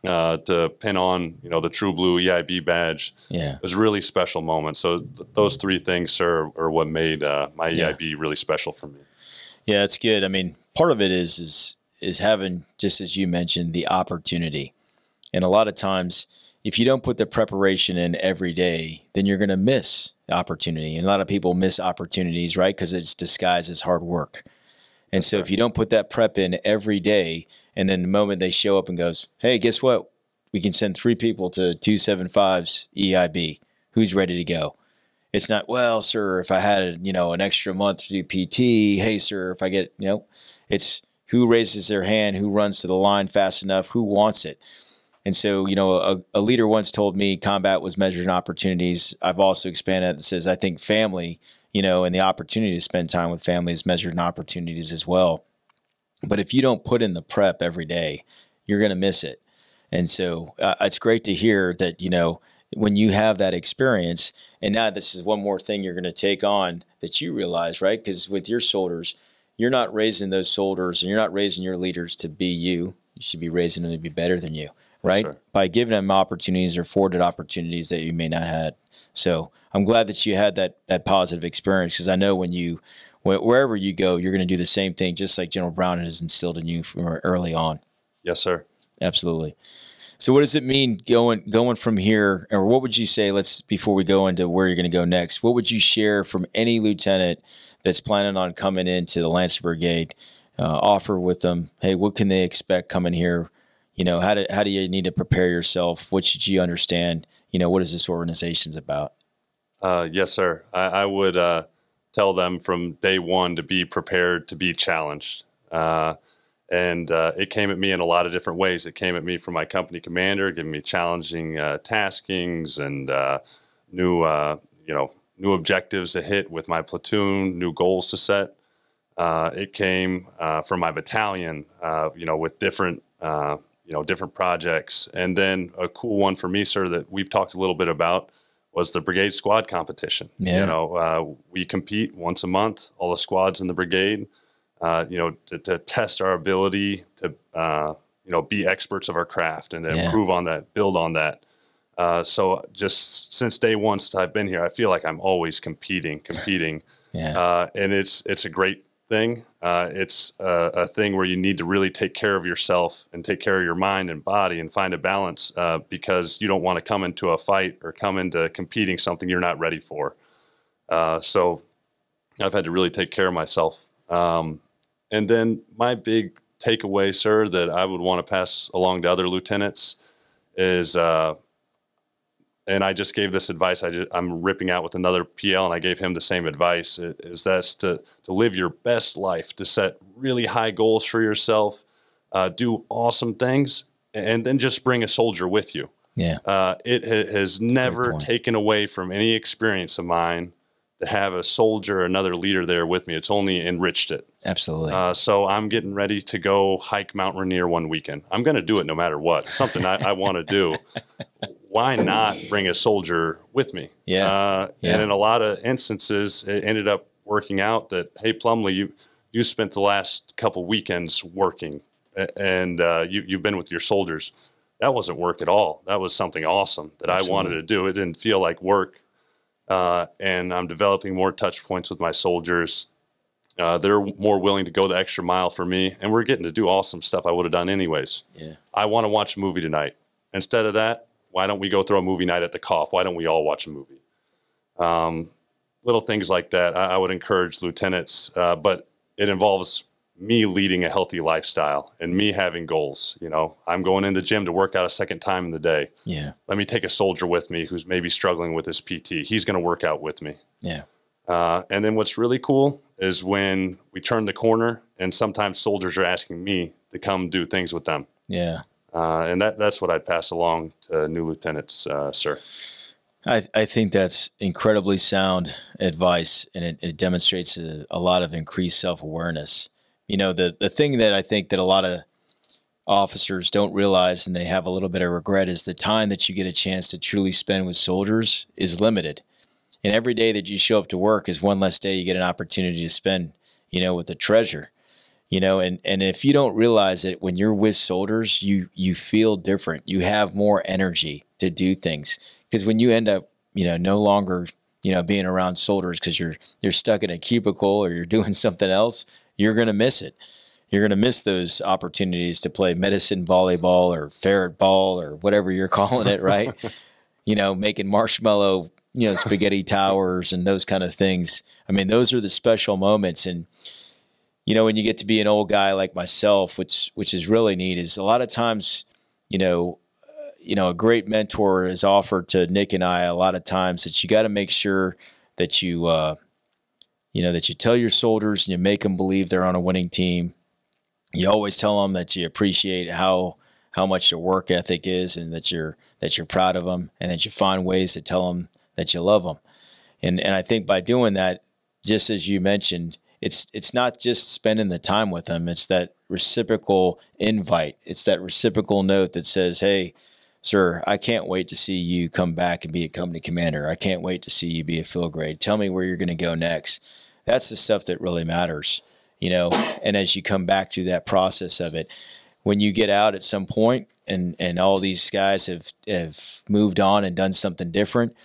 uh, to pin on, you know, the True Blue EIB badge, Yeah. it was a really special moment. So th- those three things, sir, are what made uh, my Yeah. EIB really special for me. Yeah, it's good. I mean, part of it is is is having just as you mentioned the opportunity. And a lot of times if you don't put the preparation in every day, then you're going to miss the opportunity. And a lot of people miss opportunities, right? Because it's disguised as hard work. And so if you don't put that prep in every day, and then the moment they show up and goes, hey, guess what? We can send three people to 275's EIB. Who's ready to go? It's not, well, sir, if I had, you know, an extra month to do PT, hey, sir, if I get, you know, it's who raises their hand, who runs to the line fast enough, who wants it. And so, you know, a, a leader once told me combat was measured in opportunities. I've also expanded that says I think family, you know, and the opportunity to spend time with family is measured in opportunities as well. But if you don't put in the prep every day, you're going to miss it. And so uh, it's great to hear that, you know, when you have that experience, and now this is one more thing you're going to take on that you realize, right? Because with your soldiers, you're not raising those soldiers and you're not raising your leaders to be you. You should be raising them to be better than you, right? sir. By giving them opportunities or afforded opportunities that you may not had. So I'm glad that you had that that positive experience because I know when you wherever you go, you're going to do the same thing, just like General Brown has instilled in you from early on. Yes, sir. Absolutely. So what does it mean going going from here, or what would you say? Let's before we go into where you're going to go next. What would you share from any lieutenant that's planning on coming into the Lancer Brigade? Uh, offer with them. Hey, what can they expect coming here? You know, how do how do you need to prepare yourself? What should you understand? You know, what is this organization's about? Uh, yes, sir. I, I would uh, tell them from day one to be prepared to be challenged. Uh, and uh, it came at me in a lot of different ways. It came at me from my company commander, giving me challenging uh, taskings and uh, new, uh, you know, new objectives to hit with my platoon, new goals to set. Uh, it came from my battalion, you know, with different, you know, different projects. And then a cool one for me, sir, that we've talked a little bit about was the brigade squad competition. Yeah. You know, uh, we compete once a month, all the squads in the brigade, uh, you know, to, to test our ability to, uh, you know, be experts of our craft and to Yeah. improve on that, build on that. Uh, so just since day one, since I've been here, I feel like I'm always competing, competing Yeah, uh, and it's it's a great thing. Uh, it's a, a thing where you need to really take care of yourself and take care of your mind and body and find a balance uh, because you don't want to come into a fight or come into competing something you're not ready for. Uh, so I've had to really take care of myself. Um, and then my big takeaway, sir, that I would want to pass along to other lieutenants is. And I just gave this advice. I I'm ripping out with another PL, and I gave him the same advice. Is that's to to live your best life, to set really high goals for yourself, uh, do awesome things, and then just bring a soldier with you. yeah, Uh, it ha- has never taken away from any experience of mine to have a soldier, another leader there with me. It's only enriched it. absolutely. Uh, so I'm getting ready to go hike Mount Rainier one weekend. I'm going to do it no matter what. Something I, I want to do. Why not bring a soldier with me? Yeah. Uh, Yeah. And in a lot of instances, it ended up working out that hey, Plumlee, you you spent the last couple weekends working, and uh, you you've been with your soldiers. That wasn't work at all. That was something awesome that I wanted to do. It didn't feel like work. Uh, and I'm developing more touch points with my soldiers Uh, they're more willing to go the extra mile for me, and we're getting to do awesome stuff I would have done anyways. Yeah. I want to watch a movie tonight. Instead of that, why don't we go throw a movie night at the Cough? Why don't we all watch a movie? Um, little things like that. I, I would encourage lieutenants, uh, but it involves me leading a healthy lifestyle and me having goals. You know, I'm going in the gym to work out a second time in the day. Yeah. Let me take a soldier with me who's maybe struggling with his PT. He's going to work out with me. Yeah. Uh, and then what's really cool is when we turn the corner, and sometimes soldiers are asking me to come do things with them. Yeah. Uh, and that, that's what I'd pass along to new lieutenants, uh, sir. I, I think that's incredibly sound advice, and it, it demonstrates a, a lot of increased self awareness. You know, the the thing that I think that a lot of officers don't realize, and they have a little bit of regret, is the time that you get a chance to truly spend with soldiers is limited. And every day that you show up to work is one less day you get an opportunity to spend, you know, with the treasure. You know, and and if you don't realize it when you're with soldiers, you you feel different. You have more energy to do things because when you end up, you know, no longer, you know, being around soldiers because you're you're stuck in a cubicle or you're doing something else, you're gonna miss it. You're gonna miss those opportunities to play medicine volleyball or ferret ball or whatever you're calling it, right? you know, making marshmallow, you know, spaghetti towers and those kind of things. I mean, those are the special moments and you know, when you get to be an old guy like myself, which which is really neat, is a lot of times, you know, uh, you know, a great mentor is offered to Nick and I a lot of times that you got to make sure that you, uh, you know, that you tell your soldiers and you make them believe they're on a winning team. You always tell them that you appreciate how how much their work ethic is and that you're that you're proud of them and that you find ways to tell them that you love them. And and I think by doing that, just as you mentioned, it's it's not just spending the time with them it's that reciprocal invite it's that reciprocal note that says hey sir i can't wait to see you come back and be a company commander i can't wait to see you be a field grade tell me where you're going to go next that's the stuff that really matters you know and as you come back through that process of it when you get out at some point and and all these guys have have moved on and done something different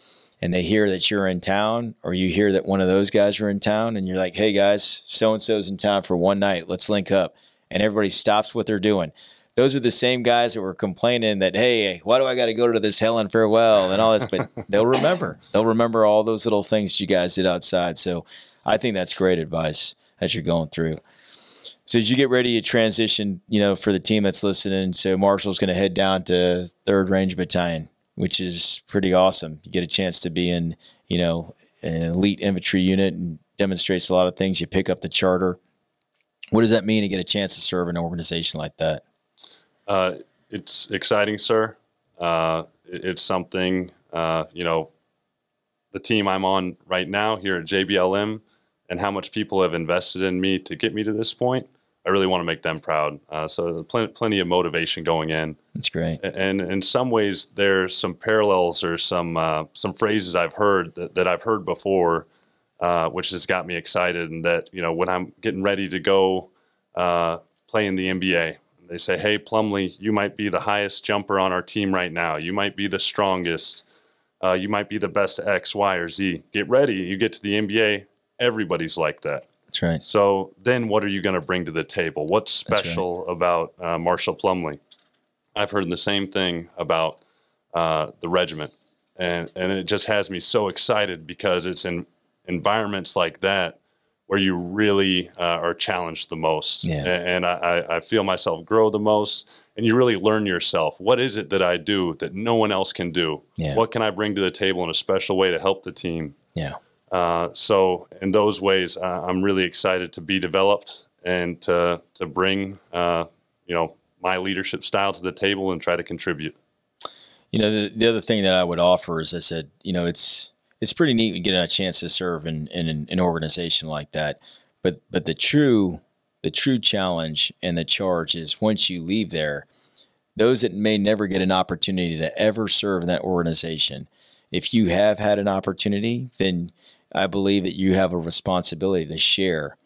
and they hear that you're in town or you hear that one of those guys are in town and you're like, hey guys, so and so's in town for one night. Let's link up. And everybody stops what they're doing. Those are the same guys that were complaining that, hey, why do I got to go to this hail and farewell and all this? But they'll remember. They'll remember all those little things you guys did outside. So I think that's great advice that you're going through. So as you get ready to transition, you know, for the team that's listening, so Marshall's going to head down to Third Range Battalion which is pretty awesome. You get a chance to be in, you know, an elite infantry unit and demonstrates a lot of things. You pick up the charter. What does that mean to get a chance to serve an organization like that? Uh, it's exciting, sir. Uh, it's something, uh, you know, the team I'm on right now here at JBLM and how much people have invested in me to get me to this point. I really want to make them proud. Uh, so plenty, plenty of motivation going in. That's great. And in some ways, there's some parallels or some uh, some phrases I've heard that, that I've heard before, uh, which has got me excited. And that you know, when I'm getting ready to go uh, play in the NBA, they say, "Hey, Plumlee, you might be the highest jumper on our team right now. You might be the strongest. Uh, you might be the best X, Y, or Z. Get ready. You get to the NBA. Everybody's like that." That's right. So then, what are you going to bring to the table? What's special right. about uh, Marshall Plumlee? I've heard the same thing about uh, the regiment, and and it just has me so excited because it's in environments like that where you really uh, are challenged the most, yeah. and, and I, I feel myself grow the most, and you really learn yourself. What is it that I do that no one else can do? Yeah. What can I bring to the table in a special way to help the team? Yeah. Uh, so in those ways, uh, I'm really excited to be developed and to to bring uh, you know my leadership style to the table and try to contribute. You know, the, the other thing that I would offer is I said, you know, it's it's pretty neat getting a chance to serve in, in an, an organization like that, but but the true the true challenge and the charge is once you leave there, those that may never get an opportunity to ever serve in that organization, if you have had an opportunity, then I believe that you have a responsibility to share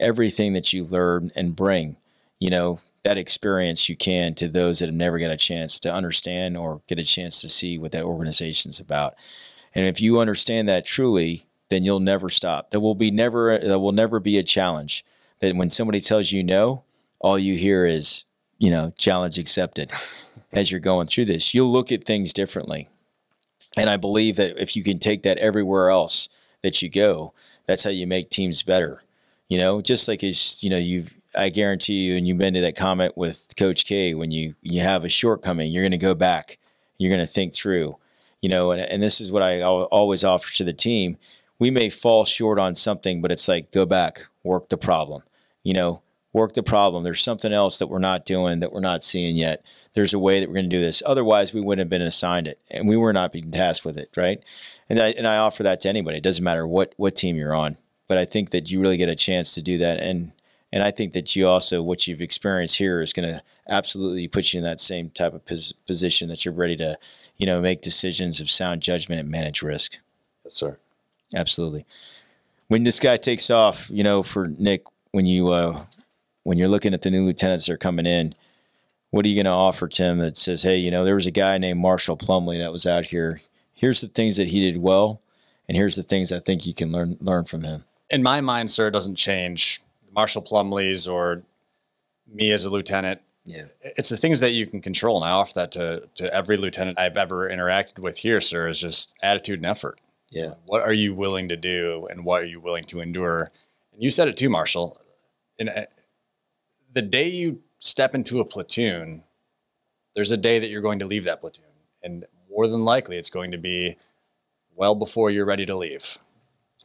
everything that you learn and bring, you know, that experience you can to those that have never got a chance to understand or get a chance to see what that organization's about. And if you understand that truly, then you'll never stop. There will be never there will never be a challenge. That when somebody tells you no, all you hear is, you know, challenge accepted as you're going through this. You'll look at things differently. And I believe that if you can take that everywhere else that you go, that's how you make teams better. You know, just like as you know, you I guarantee you, and you've been to that comment with Coach K when you you have a shortcoming, you're going to go back, you're going to think through, you know, and, and this is what I always offer to the team. We may fall short on something, but it's like go back, work the problem, you know, work the problem. There's something else that we're not doing that we're not seeing yet. There's a way that we're going to do this. Otherwise, we wouldn't have been assigned it, and we were not being tasked with it, right? And I and I offer that to anybody. It doesn't matter what what team you're on but I think that you really get a chance to do that. And and I think that you also what you've experienced here is going to absolutely put you in that same type of pos- position that you're ready to, you know, make decisions of sound judgment and manage risk. Yes, sir. Absolutely. When this guy takes off, you know, for Nick, when you uh, when you're looking at the new lieutenants that are coming in, what are you going to offer Tim that says, hey, you know, there was a guy named Marshall Plumlee that was out here. Here's the things that he did well, and here's the things I think you can learn learn from him in my mind, sir, it doesn't change. Marshall Plumlee's or me as a lieutenant. Yeah. It's the things that you can control. And I offer that to, to every lieutenant I've ever interacted with here, sir, is just attitude and effort. Yeah. What are you willing to do and what are you willing to endure? And you said it too, Marshall. In a, uh, the day you step into a platoon, there's a day that you're going to leave that platoon. And more than likely, it's going to be well before you're ready to leave.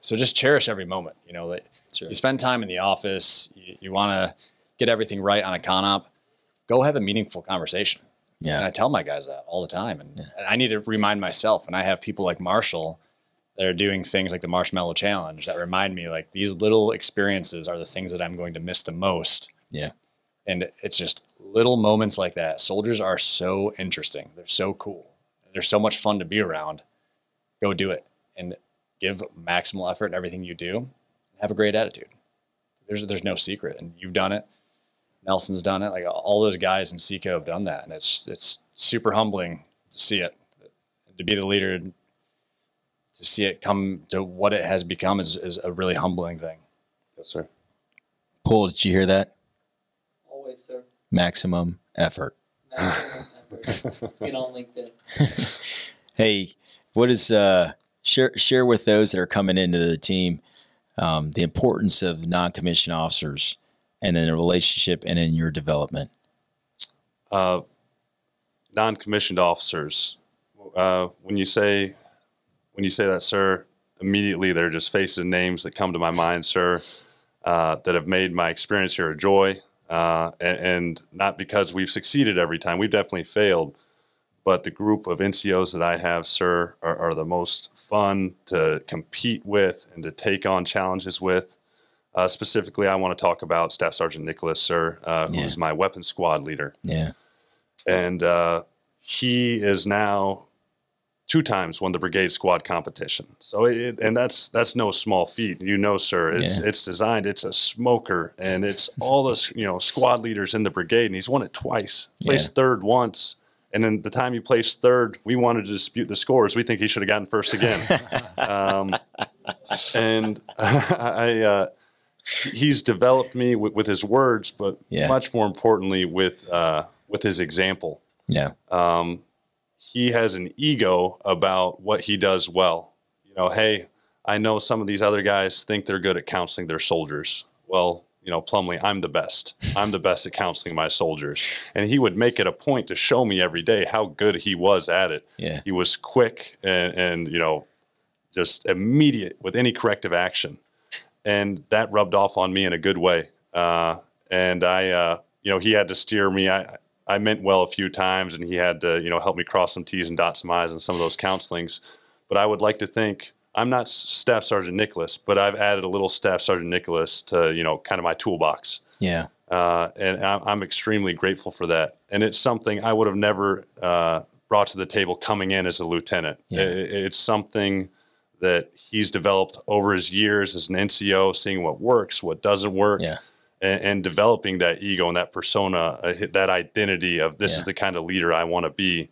So just cherish every moment. You know, that right. you spend time in the office, you, you want to get everything right on a con op, go have a meaningful conversation. Yeah. And I tell my guys that all the time. And, yeah. and I need to remind myself. And I have people like Marshall that are doing things like the Marshmallow Challenge that remind me like these little experiences are the things that I'm going to miss the most. Yeah. And it's just little moments like that. Soldiers are so interesting. They're so cool. They're so much fun to be around. Go do it. And give maximal effort in everything you do, have a great attitude. There's there's no secret, and you've done it. Nelson's done it. Like all those guys in Seco have done that, and it's it's super humbling to see it, to be the leader, to see it come to what it has become is, is a really humbling thing. Yes, sir. Paul, did you hear that? Always, sir. Maximum effort. Maximum effort. Let's get on LinkedIn. hey, what is uh share share with those that are coming into the team um, the importance of non-commissioned officers and then the relationship and in your development uh, non-commissioned officers uh, when you say when you say that sir immediately they're just faces and names that come to my mind sir uh, that have made my experience here a joy uh, and, and not because we've succeeded every time we've definitely failed but the group of NCOs that I have, sir, are, are, the most fun to compete with and to take on challenges with. Uh, specifically, I want to talk about Staff Sergeant Nicholas, sir, uh, yeah. who's my weapons squad leader. Yeah. And uh, he is now two times won the brigade squad competition. So it, and that's that's no small feat. You know, sir, it's yeah. it's designed. It's a smoker, and it's all the you know squad leaders in the brigade, and he's won it twice. Placed yeah. third once and then the time he placed third, we wanted to dispute the scores. We think he should have gotten first again. um, and I, uh, he's developed me with, with his words, but yeah. much more importantly with uh, with his example. Yeah. Um, he has an ego about what he does well. You know, hey, I know some of these other guys think they're good at counseling their soldiers. Well, you know, Plumlee, I'm the best. I'm the best at counseling my soldiers. And he would make it a point to show me every day how good he was at it. Yeah. He was quick and, and you know, just immediate with any corrective action. And that rubbed off on me in a good way. Uh, and I, uh, you know, he had to steer me. I, I meant well a few times and he had to, you know, help me cross some T's and dot some I's in some of those counselings. But I would like to think I'm not Staff Sergeant Nicholas, but I've added a little Staff Sergeant Nicholas to you know kind of my toolbox. Yeah. Uh, and I'm, I'm, extremely grateful for that. And it's something I would have never uh, brought to the table coming in as a lieutenant. Yeah. It, it's something that he's developed over his years as an NCO, seeing what works, what doesn't work. Yeah. And, and developing that ego and that persona, uh, that identity of this yeah. is the kind of leader I want to be.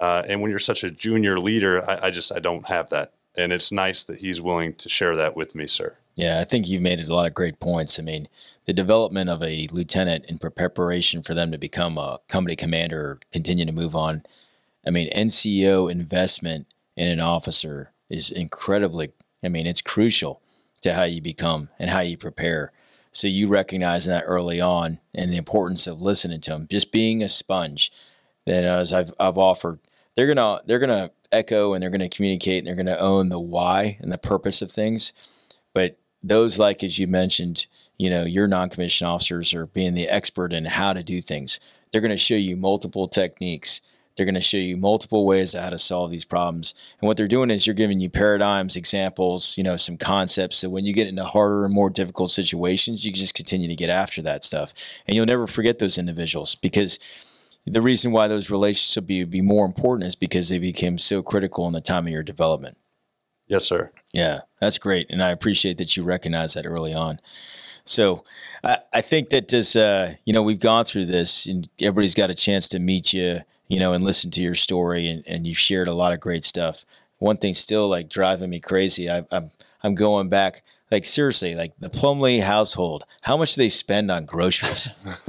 Uh, and when you're such a junior leader, I, I, just I don't have that and it's nice that he's willing to share that with me, sir. Yeah, I think you've made a lot of great points. I mean, the development of a lieutenant in preparation for them to become a company commander or continue to move on. I mean, NCO investment in an officer is incredibly, I mean, it's crucial to how you become and how you prepare. So you recognize that early on and the importance of listening to them, just being a sponge. That as I've, I've offered, they're gonna they're gonna echo and they're gonna communicate and they're gonna own the why and the purpose of things. But those like as you mentioned, you know, your non-commissioned officers are being the expert in how to do things. They're to show you multiple techniques. They're going to show you multiple ways of how to solve these problems. And what they're doing is you're giving you paradigms, examples, you know, some concepts. So when you get into harder and more difficult situations, you can just continue to get after that stuff. And you'll never forget those individuals because the reason why those relationships will be, be more important is because they became so critical in the time of your development. Yes, sir. Yeah, that's great, and I appreciate that you recognize that early on. So, I, I think that this, uh, you know, we've gone through this, and everybody's got a chance to meet you, you know, and listen to your story, and, and you've shared a lot of great stuff. One thing still like driving me crazy. I, I'm I'm going back like seriously, like the Plumlee household, how much do they spend on groceries?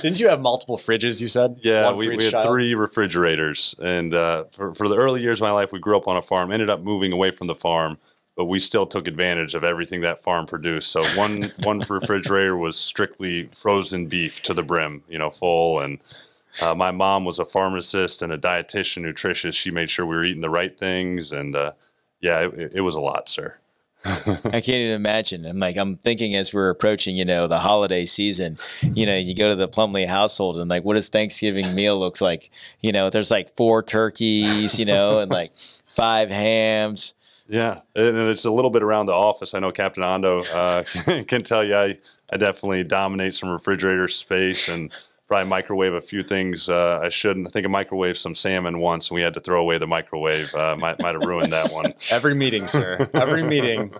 Didn't you have multiple fridges? You said Yeah, One we, we had child? three refrigerators, and uh, for for the early years of my life, we grew up on a farm. Ended up moving away from the farm, but we still took advantage of everything that farm produced. So one one refrigerator was strictly frozen beef to the brim, you know, full. And uh, my mom was a pharmacist and a dietitian, nutritionist. She made sure we were eating the right things, and uh, yeah, it, it was a lot, sir. I can't even imagine. I'm like, I'm thinking as we're approaching, you know, the holiday season, you know, you go to the Plumlee household and like, what does Thanksgiving meal looks like? You know, there's like four turkeys, you know, and like five hams. Yeah, and it's a little bit around the office. I know Captain Ando uh, can, can tell you I, I definitely dominate some refrigerator space and probably microwave a few things uh, I shouldn't. I think I microwaved some salmon once, and we had to throw away the microwave. Uh, might might have ruined that one. Every meeting, sir. Every meeting.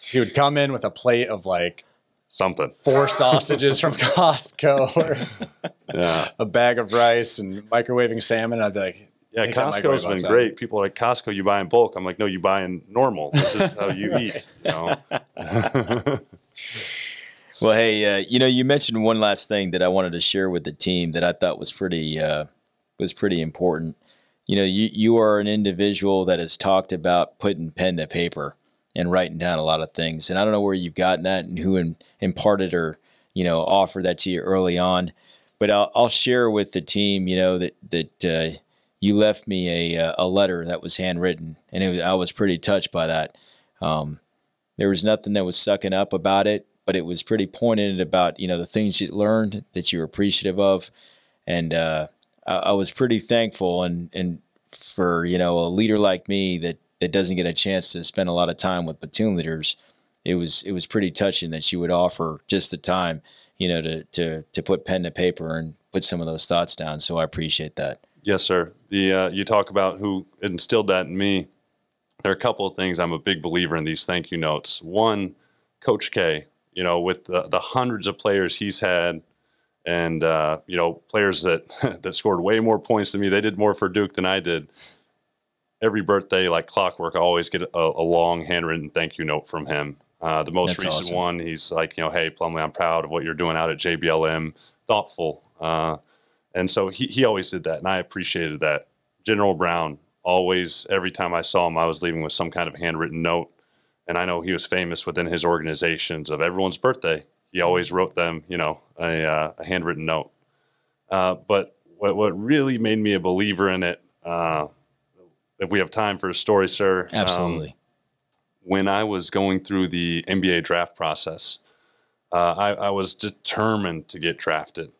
He would come in with a plate of like Something. four sausages from Costco or Yeah, a bag of rice and microwaving salmon. I'd be like, yeah. Costco's been outside." great. People are like Costco. You buy in bulk. I'm like, no, you buy in normal. This is how you eat. You know? Well, hey, uh, you know, you mentioned one last thing that I wanted to share with the team that I thought was pretty uh, was pretty important. You know, you you are an individual that has talked about putting pen to paper and writing down a lot of things, and I don't know where you've gotten that and who in, imparted or you know offered that to you early on, but I'll, I'll share with the team. You know that that uh, you left me a uh, a letter that was handwritten, and was, I was pretty touched by that. Um, there was nothing that was sucking up about it, but it was pretty pointed about you know the things you learned that you were appreciative of, and uh, I, I was pretty thankful and and for you know a leader like me that that doesn't get a chance to spend a lot of time with platoon leaders. It was it was pretty touching that she would offer just the time you know to to to put pen to paper and put some of those thoughts down. So I appreciate that. Yes, sir. The uh, you talk about who instilled that in me. There are a couple of things I'm a big believer in these thank you notes. One, Coach K. You know, with the, the hundreds of players he's had, and uh, you know players that that scored way more points than me. They did more for Duke than I did. Every birthday, like clockwork, I always get a, a long handwritten thank you note from him. Uh, the most That's recent awesome. one, he's like, you know, hey Plumlee, I'm proud of what you're doing out at JBLM. Thoughtful. Uh, and so he, he always did that, and I appreciated that. General Brown, always, every time I saw him, I was leaving with some kind of handwritten note. And I know he was famous within his organizations of everyone's birthday. He always wrote them, you know, a, uh, a handwritten note. Uh, but what, what really made me a believer in it, uh, if we have time for a story, sir. um, Absolutely. when I was going through the NBA draft process, uh, I, I was determined to get drafted.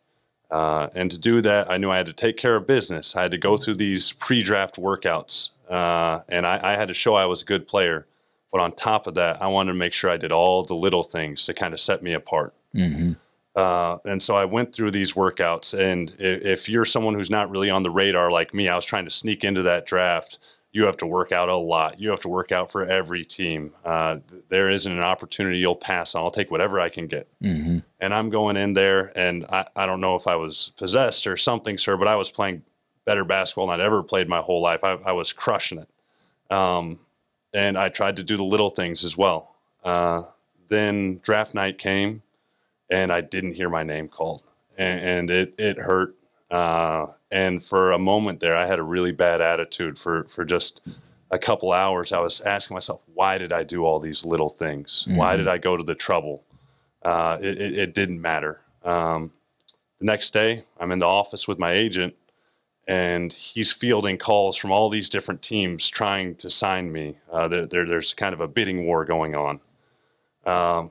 Uh, and to do that, I knew I had to take care of business. I had to go through these pre draft workouts, uh, and I, I had to show I was a good player. But on top of that, I wanted to make sure I did all the little things to kind of set me apart. hmm Uh, and so I went through these workouts. And if, if you're someone who's not really on the radar like me, I was trying to sneak into that draft. You have to work out a lot. You have to work out for every team. Uh, there isn't an opportunity you'll pass on. I'll take whatever I can get. hmm And I'm going in there, and I, I don't know if I was possessed or something, sir, but I was playing better basketball than I'd ever played my whole life. I, I was crushing it. Um, and I tried to do the little things as well. Uh, then draft night came, and I didn't hear my name called, and, and it it hurt. Uh, and for a moment there, I had a really bad attitude for for just a couple hours. I was asking myself, why did I do all these little things? Why did I go to the trouble? Uh, it, it, it didn't matter. Um, the next day, I'm in the office with my agent, and he's fielding calls from all these different teams trying to sign me. Uh, there, there, there's kind of a bidding war going on. Um,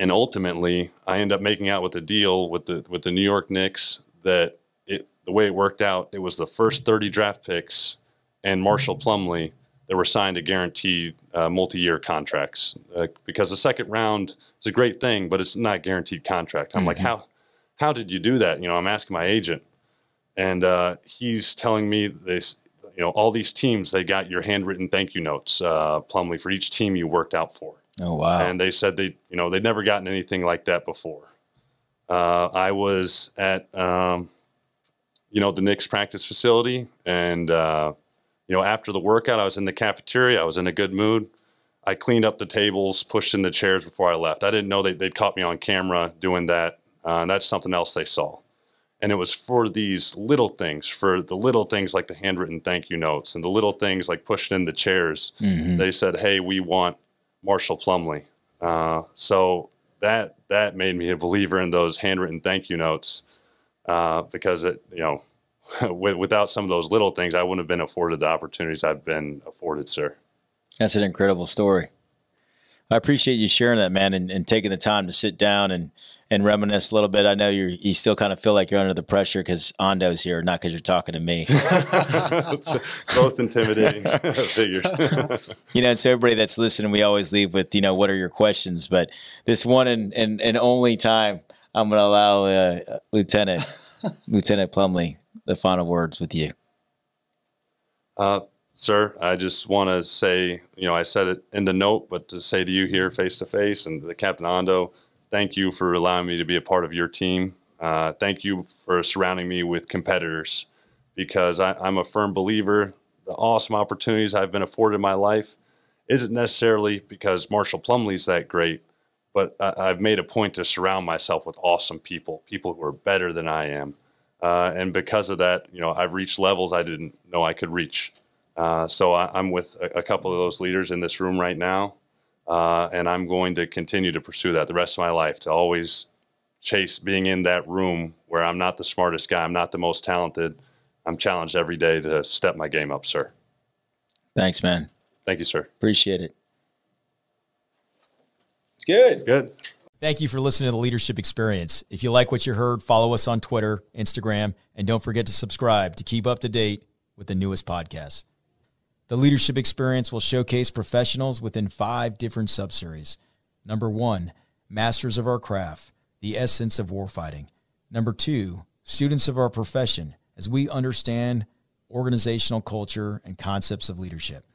and ultimately, I end up making out with a deal with the with the New York Knicks that it the way it worked out, it was the first 30 draft picks and Marshall Plumlee that were signed to guaranteed uh, multi-year contracts uh, because the second round is a great thing, but it's not a guaranteed contract. I'm like, how how did you do that? You know, I'm asking my agent, and uh, he's telling me this. You know, all these teams they got your handwritten thank you notes, uh, Plumlee, for each team you worked out for Oh wow. and they said they you know they'd never gotten anything like that before. Uh, I was at um, you know the Knicks practice facility, and uh, you know after the workout, I was in the cafeteria. I was in a good mood. I cleaned up the tables, pushed in the chairs before I left. I didn't know they, they'd caught me on camera doing that. Uh, and that's something else they saw. And it was for these little things, for the little things like the handwritten thank you notes and the little things like pushing in the chairs. They said, "Hey, we want Marshall Plumlee." Uh, so that that made me a believer in those handwritten thank you notes uh, because it, you know, with, without some of those little things, I wouldn't have been afforded the opportunities I've been afforded, sir. That's an incredible story. I appreciate you sharing that, man, and, and taking the time to sit down and, and reminisce a little bit. I know you're you still kind of feel like you're under the pressure because Ando's here, not because you're talking to me. Both intimidating figures. you know, and so everybody that's listening, we always leave with, you know, what are your questions? But this one and, and, and only time I'm going to allow uh, Lieutenant Lieutenant Plumlee the final words with you. Uh, sir, I just want to say, you know, I said it in the note, but to say to you here face to face and the Captain Ando, thank you for allowing me to be a part of your team. Uh, thank you for surrounding me with competitors because I, I'm a firm believer the awesome opportunities I've been afforded in my life isn't necessarily because Marshall Plumlee's that great, but I, I've made a point to surround myself with awesome people, people who are better than I am. Uh, and because of that, you know, I've reached levels I didn't know I could reach. Uh, so I, I'm with a, a couple of those leaders in this room right now, uh, and I'm going to continue to pursue that the rest of my life to always chase being in that room where I'm not the smartest guy, I'm not the most talented. I'm challenged every day to step my game up, sir. Thanks, man. Thank you, sir. Appreciate it. It's good. Good. Thank you for listening to the Leadership Experience. If you like what you heard, follow us on Twitter, Instagram, and don't forget to subscribe to keep up to date with the newest podcasts. The Leadership Experience will showcase professionals within five different subseries. Number one, masters of our craft, the essence of warfighting. Number two, students of our profession, as we understand organizational culture and concepts of leadership.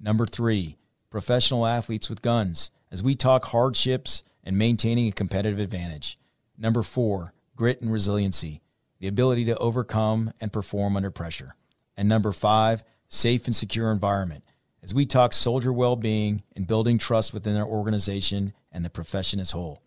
Number three, professional athletes with guns, as we talk hardships and maintaining a competitive advantage. Number four, grit and resiliency, the ability to overcome and perform under pressure. And number five, safe and secure environment, as we talk soldier well being and building trust within our organization and the profession as whole.